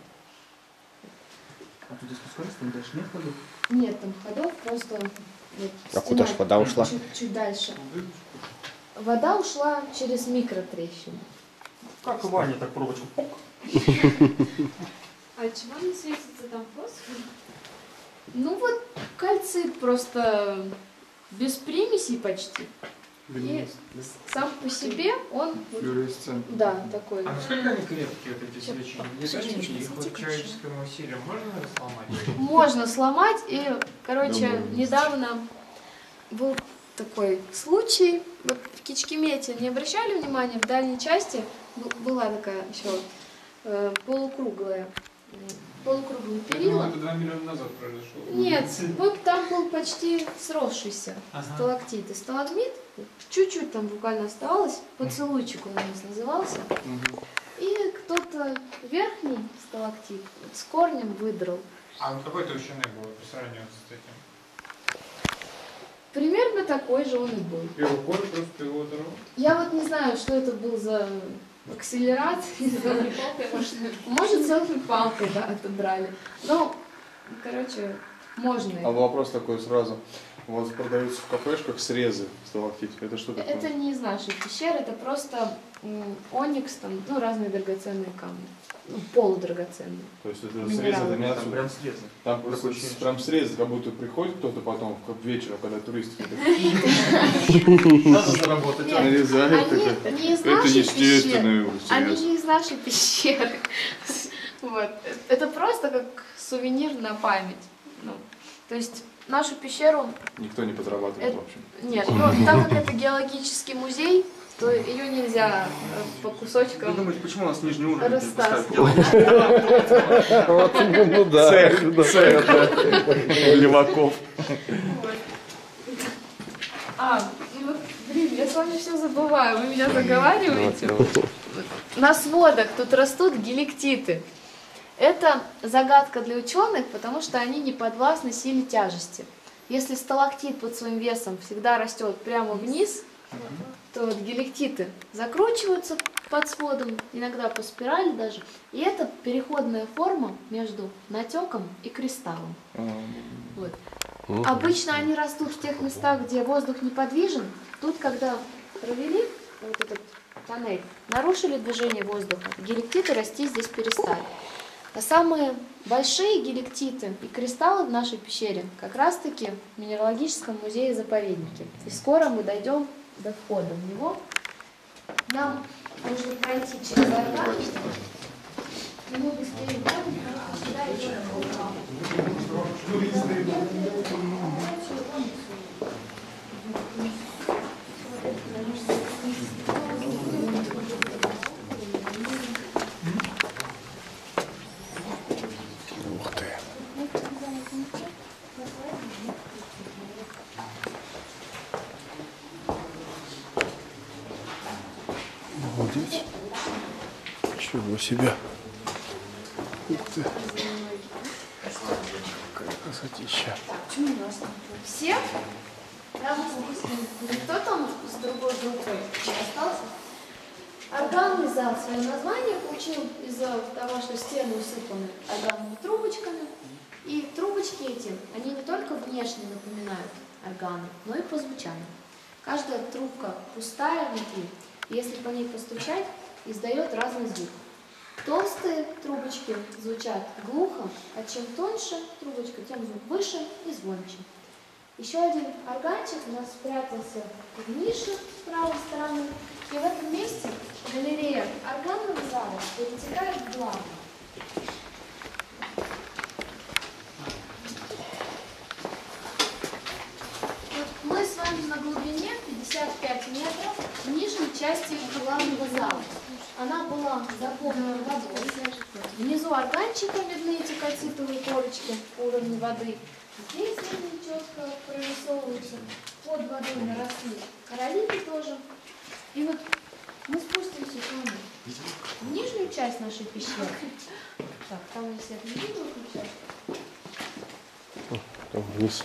А туда спускались, там дальше нет ходов? Нет там ходов, просто вот А куда ж стена вода ушла? Чуть, чуть дальше. Вода ушла через микротрещины. Как Ваня так пробочку. А чего не светится там фосфор? Ну вот кальций просто без примесей почти. И сам по себе он, Флюоресцент. да, такой. А насколько они крепкие, вот эти свечи? щас, их человеческим усилием можно сломать? Можно сломать. И, короче, недавно был такой случай. Вот в Кичкимете не обращали внимания, в дальней части была такая еще э, полукруглая, м, полукруглая Я думал, перила. это два миллиона назад произошло. Нет, вот там был почти сросшийся Ага. сталактит и сталагмит. Чуть-чуть там буквально оставалось, поцелуйчик он у нас назывался. И кто-то верхний сталактит с корнем выдрал. А вот какой толщины был по сравнению с этим? Примерно такой же он и был. И рукой просто его оторвал? Я вот не знаю, что это был за акселерат. Может, селфи палкой, да, отодрали. Ну, короче, можно. А вопрос такой сразу. У вас продаются в кафешках срезы сталактитов. Это что такое? Это не из нашей пещеры, это просто оникс, там, ну, разные драгоценные камни. Ну, полудрагоценные. То есть это срезы, это не Там отсюда. прям срезы. Там просто прям срезы, как будто приходит кто-то потом, как вечером, когда туристы Надо заработать. Нарезают. Они это. не из Это нашей пещеры. естественный Они не из нашей пещеры. Вот. Это просто как сувенир на память. Ну, то есть нашу пещеру Никто не подрабатывает, Это- в общем. Нет, ну так как это геологический музей, то ее нельзя э, по Вы кусочкам. думаете, почему у нас нижний уровень? Вот, ну да. Цех, цех, да. Леваков. А, вот, блин, я с вами все забываю, вы меня заговариваете. На сводах тут растут геликтиты. Это загадка для ученых, потому что они не подвластны силе тяжести. Если сталактит под своим весом всегда растет прямо вниз, то вот геликтиты закручиваются под сводом, иногда по спирали даже. И это переходная форма между натеком и кристаллом. Вот. Обычно они растут в тех местах, где воздух неподвижен. Тут, когда провели вот этот тоннель, нарушили движение воздуха, геликтиты расти здесь перестали. А самые большие геликтиты и кристаллы в нашей пещере как раз-таки в Минералогическом музее-заповеднике. И скоро мы дойдем до входа в него. Нам нужно пройти через орган. И мы быстрее ходим, потому что всегда идем Чего себе. Ух ты. Какая красотища. Все? Никто там с другой группой остался? Органный зал свое название получил из-за того, что стены усыпаны органными трубочками. И трубочки эти, они не только внешне напоминают органы, но и по звучанию. Каждая трубка пустая внутри, если по ней постучать, издает разный звук. Толстые трубочки звучат глухо, а чем тоньше трубочка, тем звук выше и звонче. Еще один органчик у нас спрятался в нише с правой стороны. И в этом месте галерея органного зала перетекает в главную. Вот мы с вами на глубине 55 метров в нижней части главного зала. Она была заполнена водой. Внизу органчиком видны эти кальцитовые корочки уровня воды. Здесь они четко прорисовываются. Под водой наросли королики тоже. И вот мы спустимся с вами в нижнюю часть нашей пещеры. Так, там я свет не буду выключать. Там вниз.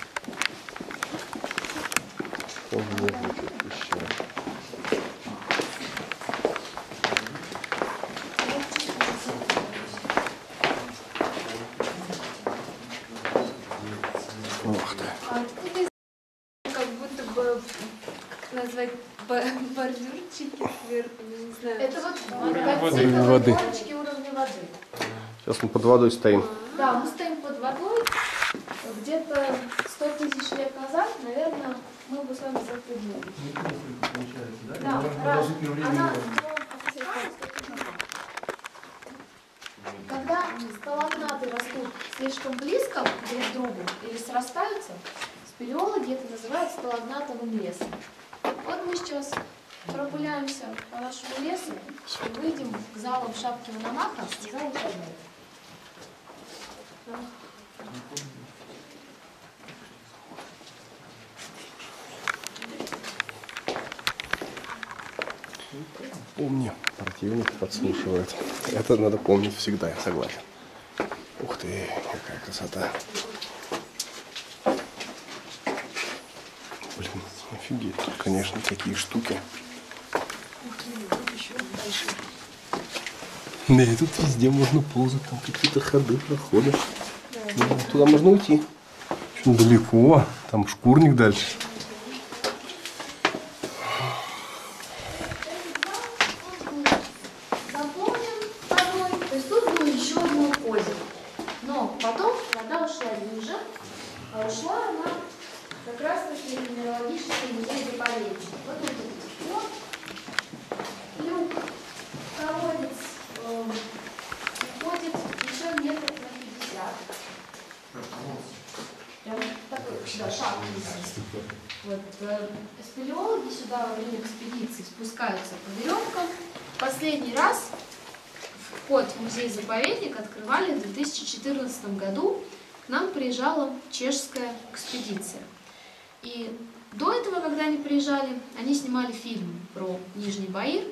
Там внизу что-то еще. Ух ты. А это как будто бы, как назвать, Бо- Бордюрчики сверху, ну, не знаю. Это вот Уровень картинка воды. Уровень воды. горочки уровня воды. Сейчас мы под водой стоим. Да, мы стоим под водой. Где-то 100 тысяч лет назад, наверное, мы бы с вами запрыгнули. Да, раз. Она Когда сталагнаты растут слишком близко друг к другу или срастаются, спелеологи это называют сталагнатовым лесом. Вот мы сейчас прогуляемся по нашему лесу и выйдем к залам шапки монаха и залу Шаббата. Помни, противник подслушивает. Это надо помнить всегда, я согласен. Ух ты, какая красота. Блин, офигеть, конечно, такие штуки. Да тут везде можно ползать, там какие-то ходы, проходы. Ну, Туда можно уйти. Далеко, там шкурник дальше. заполнен водой. То есть тут было еще одно озеро. Но потом вода ушла ниже, а ушла она как раз таки в минералогический музей заповедник. Вот он тут вход, люк, колодец э, уходит еще метров на 50. Прям такой, да, шаг вниз. Вот, э, спелеологи сюда во время экспедиции спускаются по веревкам. Последний раз вход в музей-заповедник открывали в 2014 году. К нам приезжала чешская экспедиция. И до этого, когда они приезжали, они снимали фильм про Нижний Баир.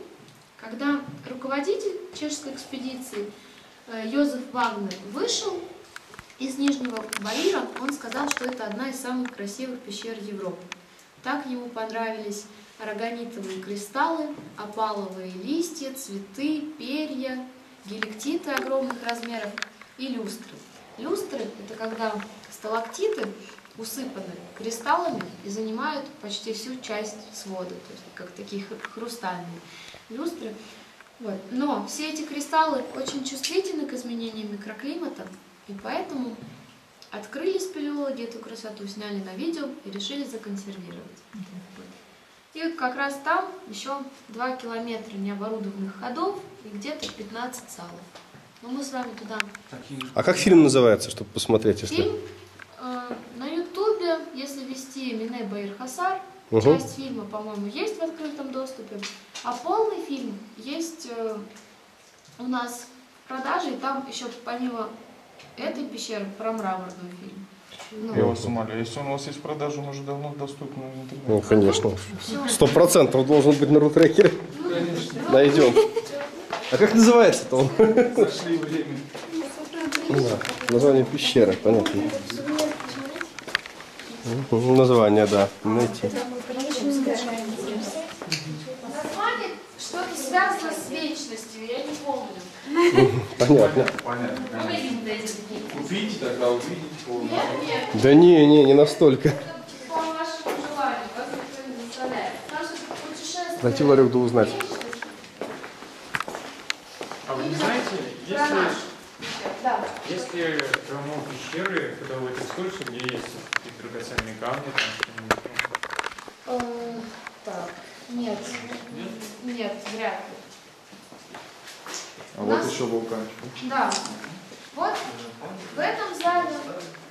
Когда руководитель чешской экспедиции э, Йозеф Вагнер вышел из Нижнего Баира, он сказал, что это одна из самых красивых пещер Европы. Так ему понравились арагонитовые кристаллы, опаловые листья, цветы, перья, геликтиты огромных размеров и люстры. Люстры – это когда сталактиты усыпаны кристаллами и занимают почти всю часть свода, то есть как такие хр- хрустальные люстры. Вот. Но все эти кристаллы очень чувствительны к изменениям микроклимата, и поэтому открыли спелеологи эту красоту, сняли на видео и решили законсервировать. И как раз там еще 2 километра необорудованных ходов и где-то 15 залов. Но мы с вами туда А как фильм называется, чтобы посмотреть, если... Фильм э, на Ютубе, если ввести Мине Баир Хасар, Мгм. часть фильма, по-моему, есть в открытом доступе, а полный фильм есть э, у нас в продаже, и там еще помимо этой пещеры про мраморную фильм. Ну, Я вас умоляю, если он у вас есть в продаже, он уже давно доступен в интернете. Ну, конечно. Сто процентов должен быть на рутрекере. Найдем. А как называется-то он? Нашли время. Да, название пещеры, понятно. Мгм, Название, да, найти. Название что-то связано с вечностью, я не помню. Понятно. Понятно. Купите тогда, увидите. Нет, нет, Да не, не, не настолько. по вашему желанию, как никто не заставляет. Наше путешествие... Найти ларек да узнать. А вы не знаете, если, Да. если кому пещеры, куда вы это экскурсию, где есть какие-то драгоценные камни, там что-нибудь, Э, Так, нет. Нет, вряд ли. А вот еще вулканчик. Да. Вот в этом зале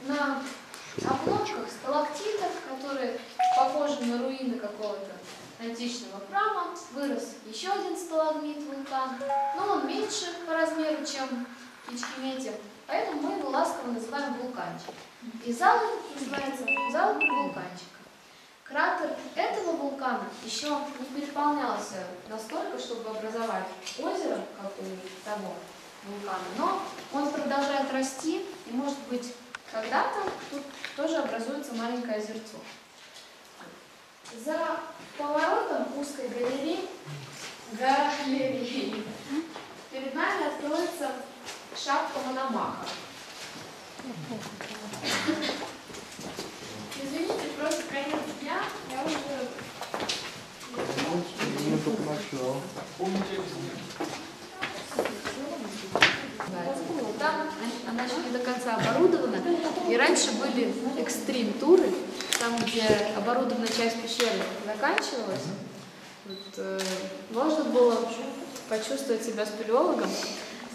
на обломках сталактитов, которые похожи на руины какого-то античного храма, вырос еще один сталагмит вулкан, но он меньше по размеру, чем Кичкимети, поэтому мы его ласково называем вулканчик. И зал называется зал вулканчика. Кратер этого вулкана еще не переполнялся настолько, чтобы образовать озеро, как у того вулкана, но он продолжает расти, и, может быть, когда-то тут тоже образуется маленькое озерцо. За поворотом узкой галереи, галереи перед нами откроется шапка Мономаха. Там она еще не до конца оборудована. И раньше были экстрим-туры, там, где оборудованная часть пещеры заканчивалась. Вот, э, можно было почувствовать себя спелеологом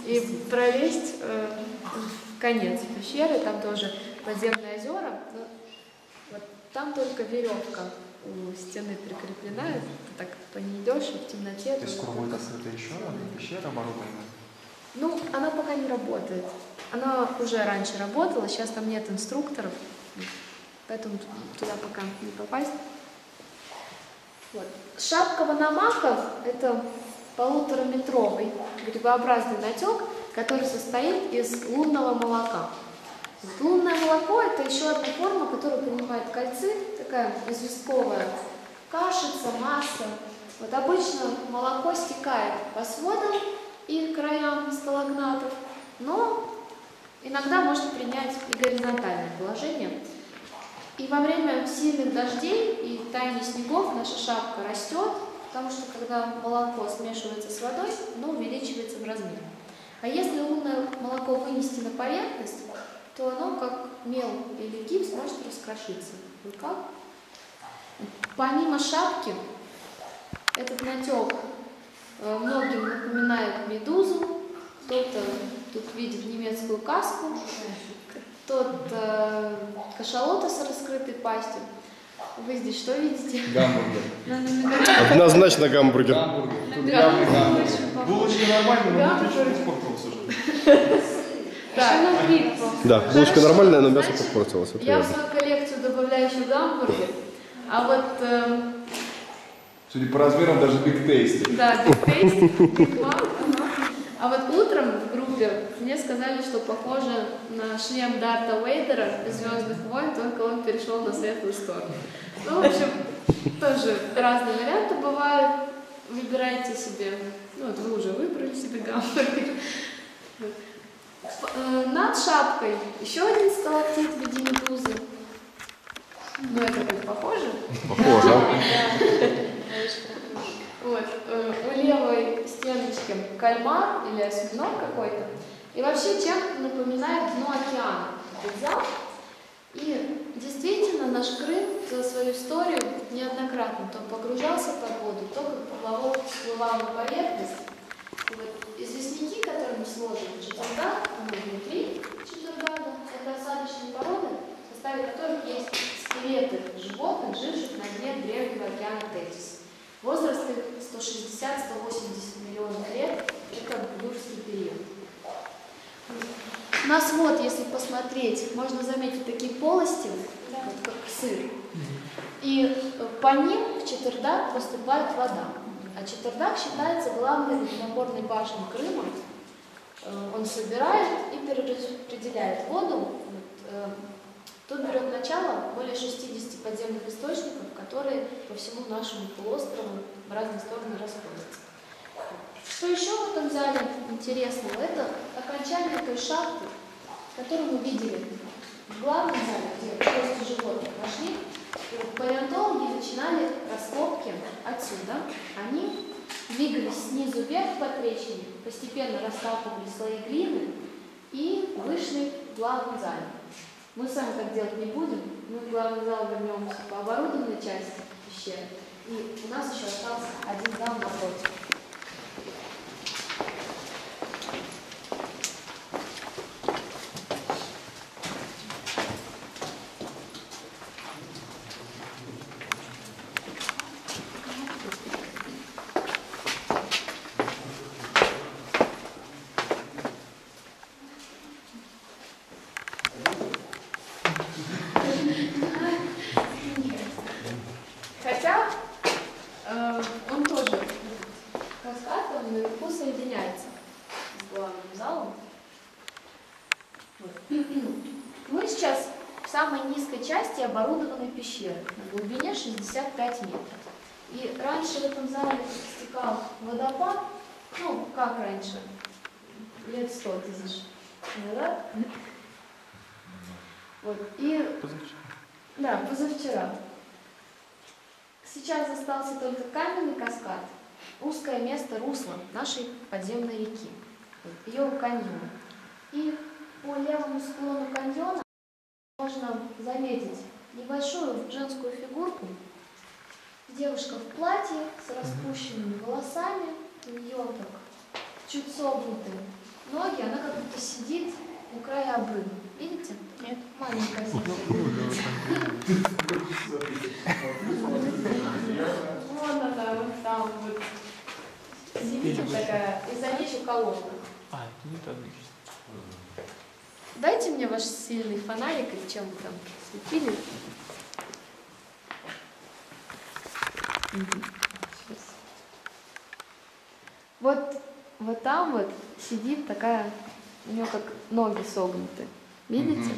и пролезть э, в конец пещеры. Там тоже подземные озера. Там только веревка у стены прикреплена. Ты так по ней идешь и в темноте. То есть скоро будет открыта еще одна пещера оборудованная? ну, она пока не работает. Она уже раньше работала, сейчас там нет инструкторов, поэтому туда пока не попасть. Вот. Шапка Ванамака – это полутораметровый грибообразный натек, который состоит из лунного молока. Лунное молоко – это еще одна форма, которая принимает кальцит, такая известковая кашица, масса. Вот обычно молоко стекает по сводам и краям сталагнатов, но иногда может принять и горизонтальное положение. И во время сильных дождей и таяния снегов наша шапка растет, потому что когда молоко смешивается с водой, оно увеличивается в размере. А если лунное молоко вынести на поверхность, то оно, как мел или гипс, может раскрошиться в руках. Помимо шапки, этот натек э, многим напоминает медузу, кто-то тут видит немецкую каску, кто-то кашалота с раскрытой пастью. Вы здесь что видите? Гамбургер. На- на- на- Однозначно гамбургер. Гамбургер. Гамбургер. Булочка нормальная, но Да. внутри Да. Да, булочка нормальная, но мясо подпортилось. это Я в свою коллекцию добавляю еще гамбургер, а вот эм, Судя по размерам, даже биг тейсти. Да, Big Big Mac, ага. А вот утром в группе мне сказали, что похоже на шлем Дарта Вейдера из «Звездных войн», только он перешел на светлую сторону. Ну, в общем, тоже разные варианты бывают. Выбирайте себе, ну вот вы уже выбрали себе гамбургер. Э, Над шапкой еще один сталактит в виде медузы. Ну, это как похоже. Похоже. Вот, э, у левой стеночки кальмар или осьминог какой-то. И вообще чем напоминает дно океана зал. И действительно наш Крым за свою историю неоднократно то погружался под воду, то как поплавок всплывал на поверхность. Вот известняки, которыми сложен четвергак, ну, внутри четвергага, это осадочные породы, в составе которых есть скелеты животных, живших на дне древнего океана Тетис. Возраст их 160-180 миллионов лет, это юрский период. На свод, если посмотреть, можно заметить такие полости, вот как сыр. И по ним в Четырдак поступает вода. Четырдак считается главной водонапорной башней Крыма. Э, Он собирает и перераспределяет воду. Э, Тут берет начало более 60 подземных источников, которые по всему нашему полуострову в разные стороны расходятся. Что еще в этом зале интересного? Это окончание той шахты, которую мы видели в главном зале, где кости животных нашли. Палеонтологи начинали раскопки отсюда. Они двигались снизу вверх по трещине, постепенно расталкивали слои глины и вышли в главный зале. Мы с вами так делать не будем. Мы в главный зал вернемся по оборудованной части пещеры. И у нас еще остался один зал. Хотя э, он тоже каскад, он наверху соединяется с главным залом. Вот. Мы сейчас в самой низкой части оборудованной пещеры на глубине 65 метров. И раньше в этом зале стекал водопад, ну, как раньше, лет сто тысяч назад. Вот. И, да, позавчера. Сейчас остался только каменный каскад, узкое место русла нашей подземной реки, ее каньон. И по левому склону каньона можно заметить небольшую женскую фигурку. Девушка в платье с распущенными волосами, у нее так чуть согнутые ноги, она как будто сидит у края обрыва. Видите? Нет. Маленькая совсем. Вон она, вот там вот. Сидит такая, и за ней еще колонна. А, это не так. Дайте мне ваш сильный фонарик, или чем вы там светили. Вот, вот там вот сидит такая, у нее как ноги согнуты. Видите?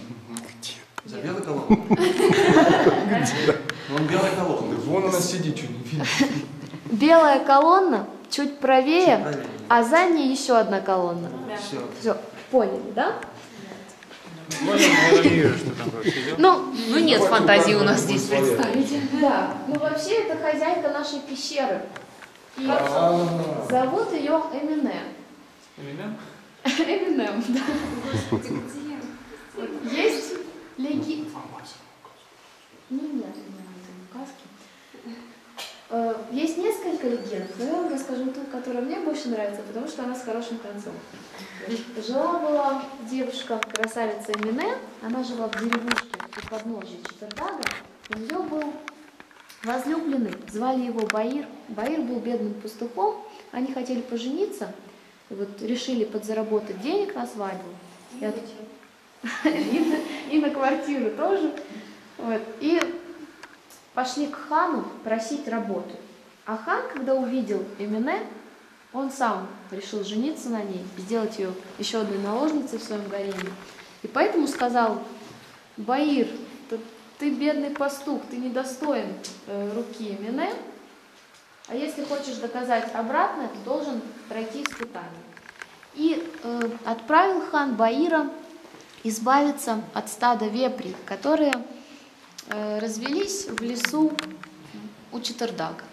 За белой колонной. Вон белая колонна. Вон она сидит, что не видно. Белая колонна чуть правее, а за ней еще одна колонна. Все. Все, поняли, да? Можно было мира, что там вообще идет? Ну, Ну нет фантазии у нас здесь представить. да. Ну вообще это хозяйка нашей пещеры. И А, зовут ее Эмине. Имена? Эминем, да. Есть леги... Ну нет, у меня это указки. Э, Есть несколько легенд, но я вам расскажу ту, которая мне больше нравится, потому что она с хорошим концом. Жила-была девушка, красавица Эмине, она жила в деревушке у подножия Четвердага, у нее был возлюбленный, звали его Баир. Баир был бедным пастухом, они хотели пожениться, и вот решили подзаработать денег на свадьбу. И, и на- и на квартиру тоже. Вот. И пошли к хану просить работу. А хан, когда увидел Эмине, он сам решил жениться на ней, сделать ее еще одной наложницей в своем гареме. И поэтому сказал, Баир, т- ты бедный пастух, ты недостоин э, руки Эмине, а если хочешь доказать обратное, ты должен пройти испытание. И э, отправил хан Баира избавиться от стада вепрей, которые развелись в лесу у Четырдага.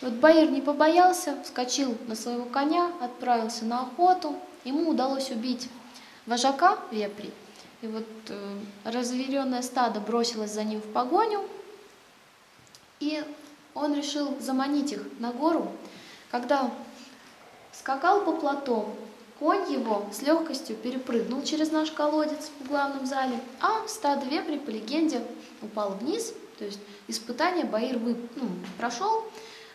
И вот Баир не побоялся, вскочил на своего коня, отправился на охоту. Ему удалось убить вожака вепрей. И вот э, разъяренное стадо бросилось за ним в погоню, и он решил заманить их на гору. Когда скакал по плато, конь его с легкостью перепрыгнул через наш колодец в главном зале, а стадо вепрей, по легенде, упало вниз. То есть испытание Баир вы, ну, прошел,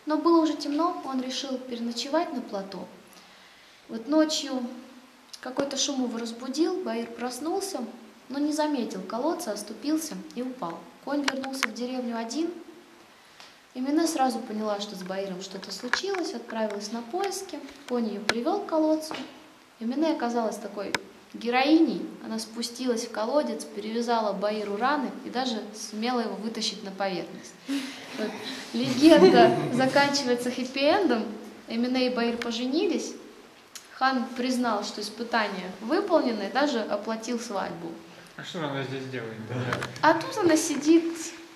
но было уже темно, он решил переночевать на плато. Вот ночью какой-то шум его разбудил, Баир проснулся, но не заметил колодца, оступился и упал. Конь вернулся в деревню один, Именно сразу поняла, что с Баиром что-то случилось, отправилась на поиски. Конь ее привел к колодцу. Именно оказалась такой героиней. Она спустилась в колодец, перевязала Баиру раны и даже сумела его вытащить на поверхность. Вот. Легенда заканчивается хэппи-эндом. Эмине и Баир поженились. Хан признал, что испытание выполнено и даже оплатил свадьбу. А что она здесь делает? А тут она сидит,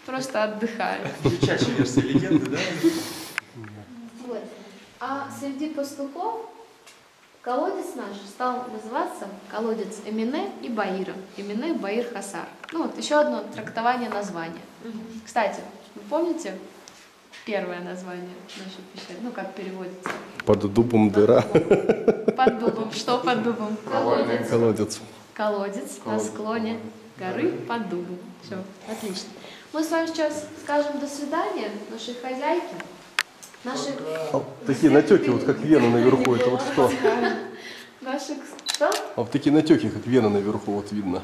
просто отдыхает. Девчачья версия легенды, да? Вот. А среди пастухов колодец наш стал называться колодец Эмине и Баира. Эмине, Баир, Хасар. Ну вот еще одно трактование названия. Кстати, вы помните первое название нашей пещеры? Ну, как переводится? Под дубом дыра. Под дубом. Что под дубом? Колодец. Колодец. Колодец на склоне горы под дубом. Все, отлично. Мы с вами сейчас скажем до свидания нашей хозяйке. Нашей А вот такие натеки, вот как вена наверху, это вот что? Наших что? А вот такие натеки, как вена наверху, вот видно.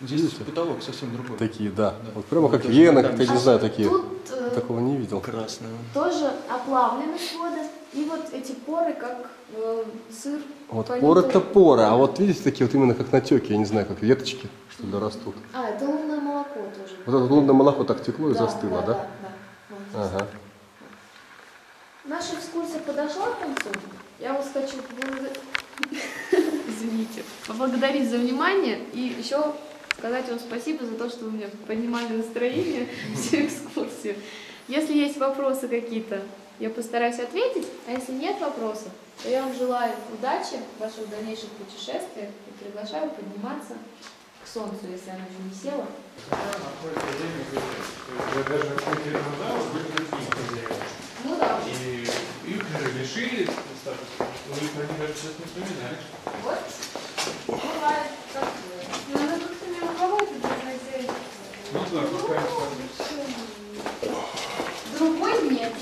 Здесь потолок совсем другой. Такие, да. Вот прямо как вена, как я не знаю, такие. Тут э, Такого не видел. Красная. тоже оплавленность воды. И вот эти поры, как э, сыр. Вот по поры это поры, а вот видите, такие вот именно как натеки, я не знаю, как веточки, что ли, растут. А, это лунное молоко тоже. Вот это лунное молоко так текло и Да, застыло, да? да? да. Вот. Ага. Наша экскурсия подошла к концу. Я вас хочу поблагодарить, извините, поблагодарить за внимание и еще сказать вам спасибо за то, что вы мне поднимали настроение всю экскурсию. Если есть вопросы какие-то, я постараюсь ответить, а если нет вопросов, то я вам желаю удачи в ваших дальнейших путешествиях и приглашаю подниматься к солнцу, если оно еще не село. Находится вы. Ну да, И их же лишили статуса. Но их они даже сейчас не вспоминали. вот. Бывает такое. Ну, она тут не у кого это хозяин? Ну да, какая Другой нет.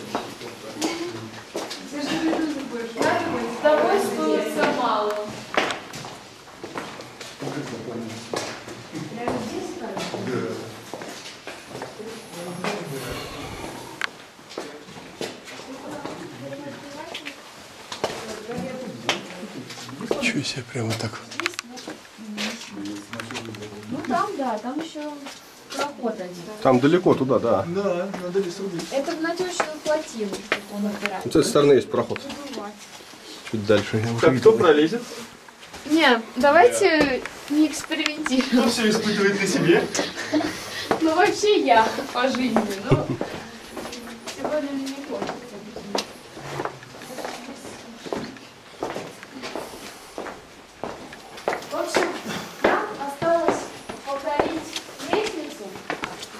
С тобой стоится мало. Прямо здесь надо? Ничего себе, прямо так. Ну там, да, там еще проход один. Там далеко туда, да. Да, надо ли срубить. Это в натечную плотину, он опирает. Вот с этой стороны есть проход. Чуть дальше. Я Так, кто пролезет? Не, давайте не экспериментируем. Кто все испытывает на себе? Ну вообще я по жизни, ну сегодня мне не хочется. В общем, нам осталось повторить лестницу,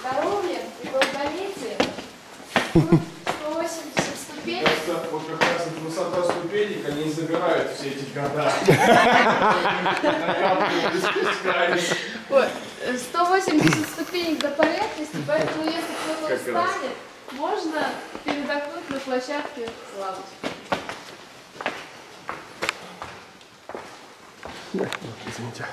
здоровье и долголетие. Ну, 180 ступеней. Просто вот как раз эта высота ступенек, они забирают все эти года. Накапливают бесконечно. Вот, э, 180 ступенек до поверхности, поэтому если кто-то устанет, можно передохнуть на площадке славы. Извините.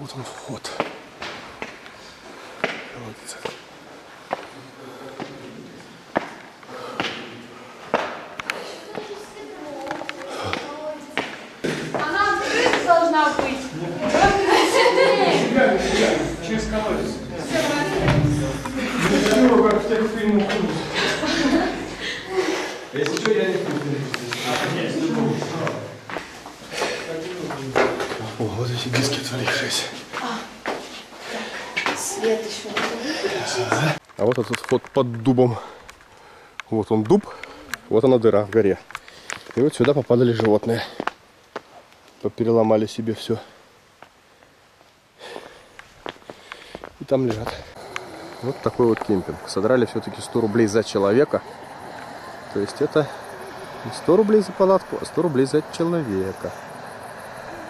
Вот он вход. Вот это. Она открыта должна быть. Через колодец. Чего, как в тех фильмах ужасов. Если что, я не буду. О, вот эти диски отвалившиеся. Свет еще А вот этот вход под дубом. Вот он дуб, вот она дыра в горе. И вот сюда попадали животные. Попереломали себе все. И там лежат. Вот такой вот кемпинг. Содрали все-таки 100 рублей за человека. То есть это не 100 рублей за палатку, а 100 рублей за человека.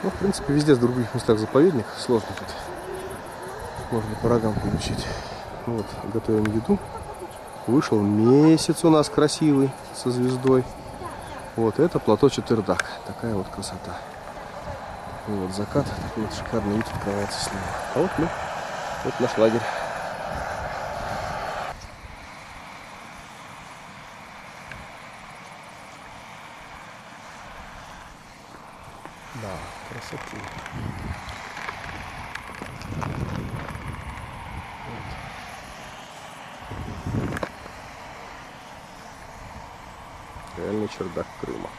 Ну, в принципе, везде в других местах заповедник. Сложно тут. Можно по рогам получить. Вот, готовим еду. Вышел месяц у нас красивый со звездой. Вот это плато Четырдак. Такая вот красота. Такой вот закат, такой вот шикарный вид открывается снова. А вот мы, вот наш лагерь. Да, красоты. Чердак Крыма.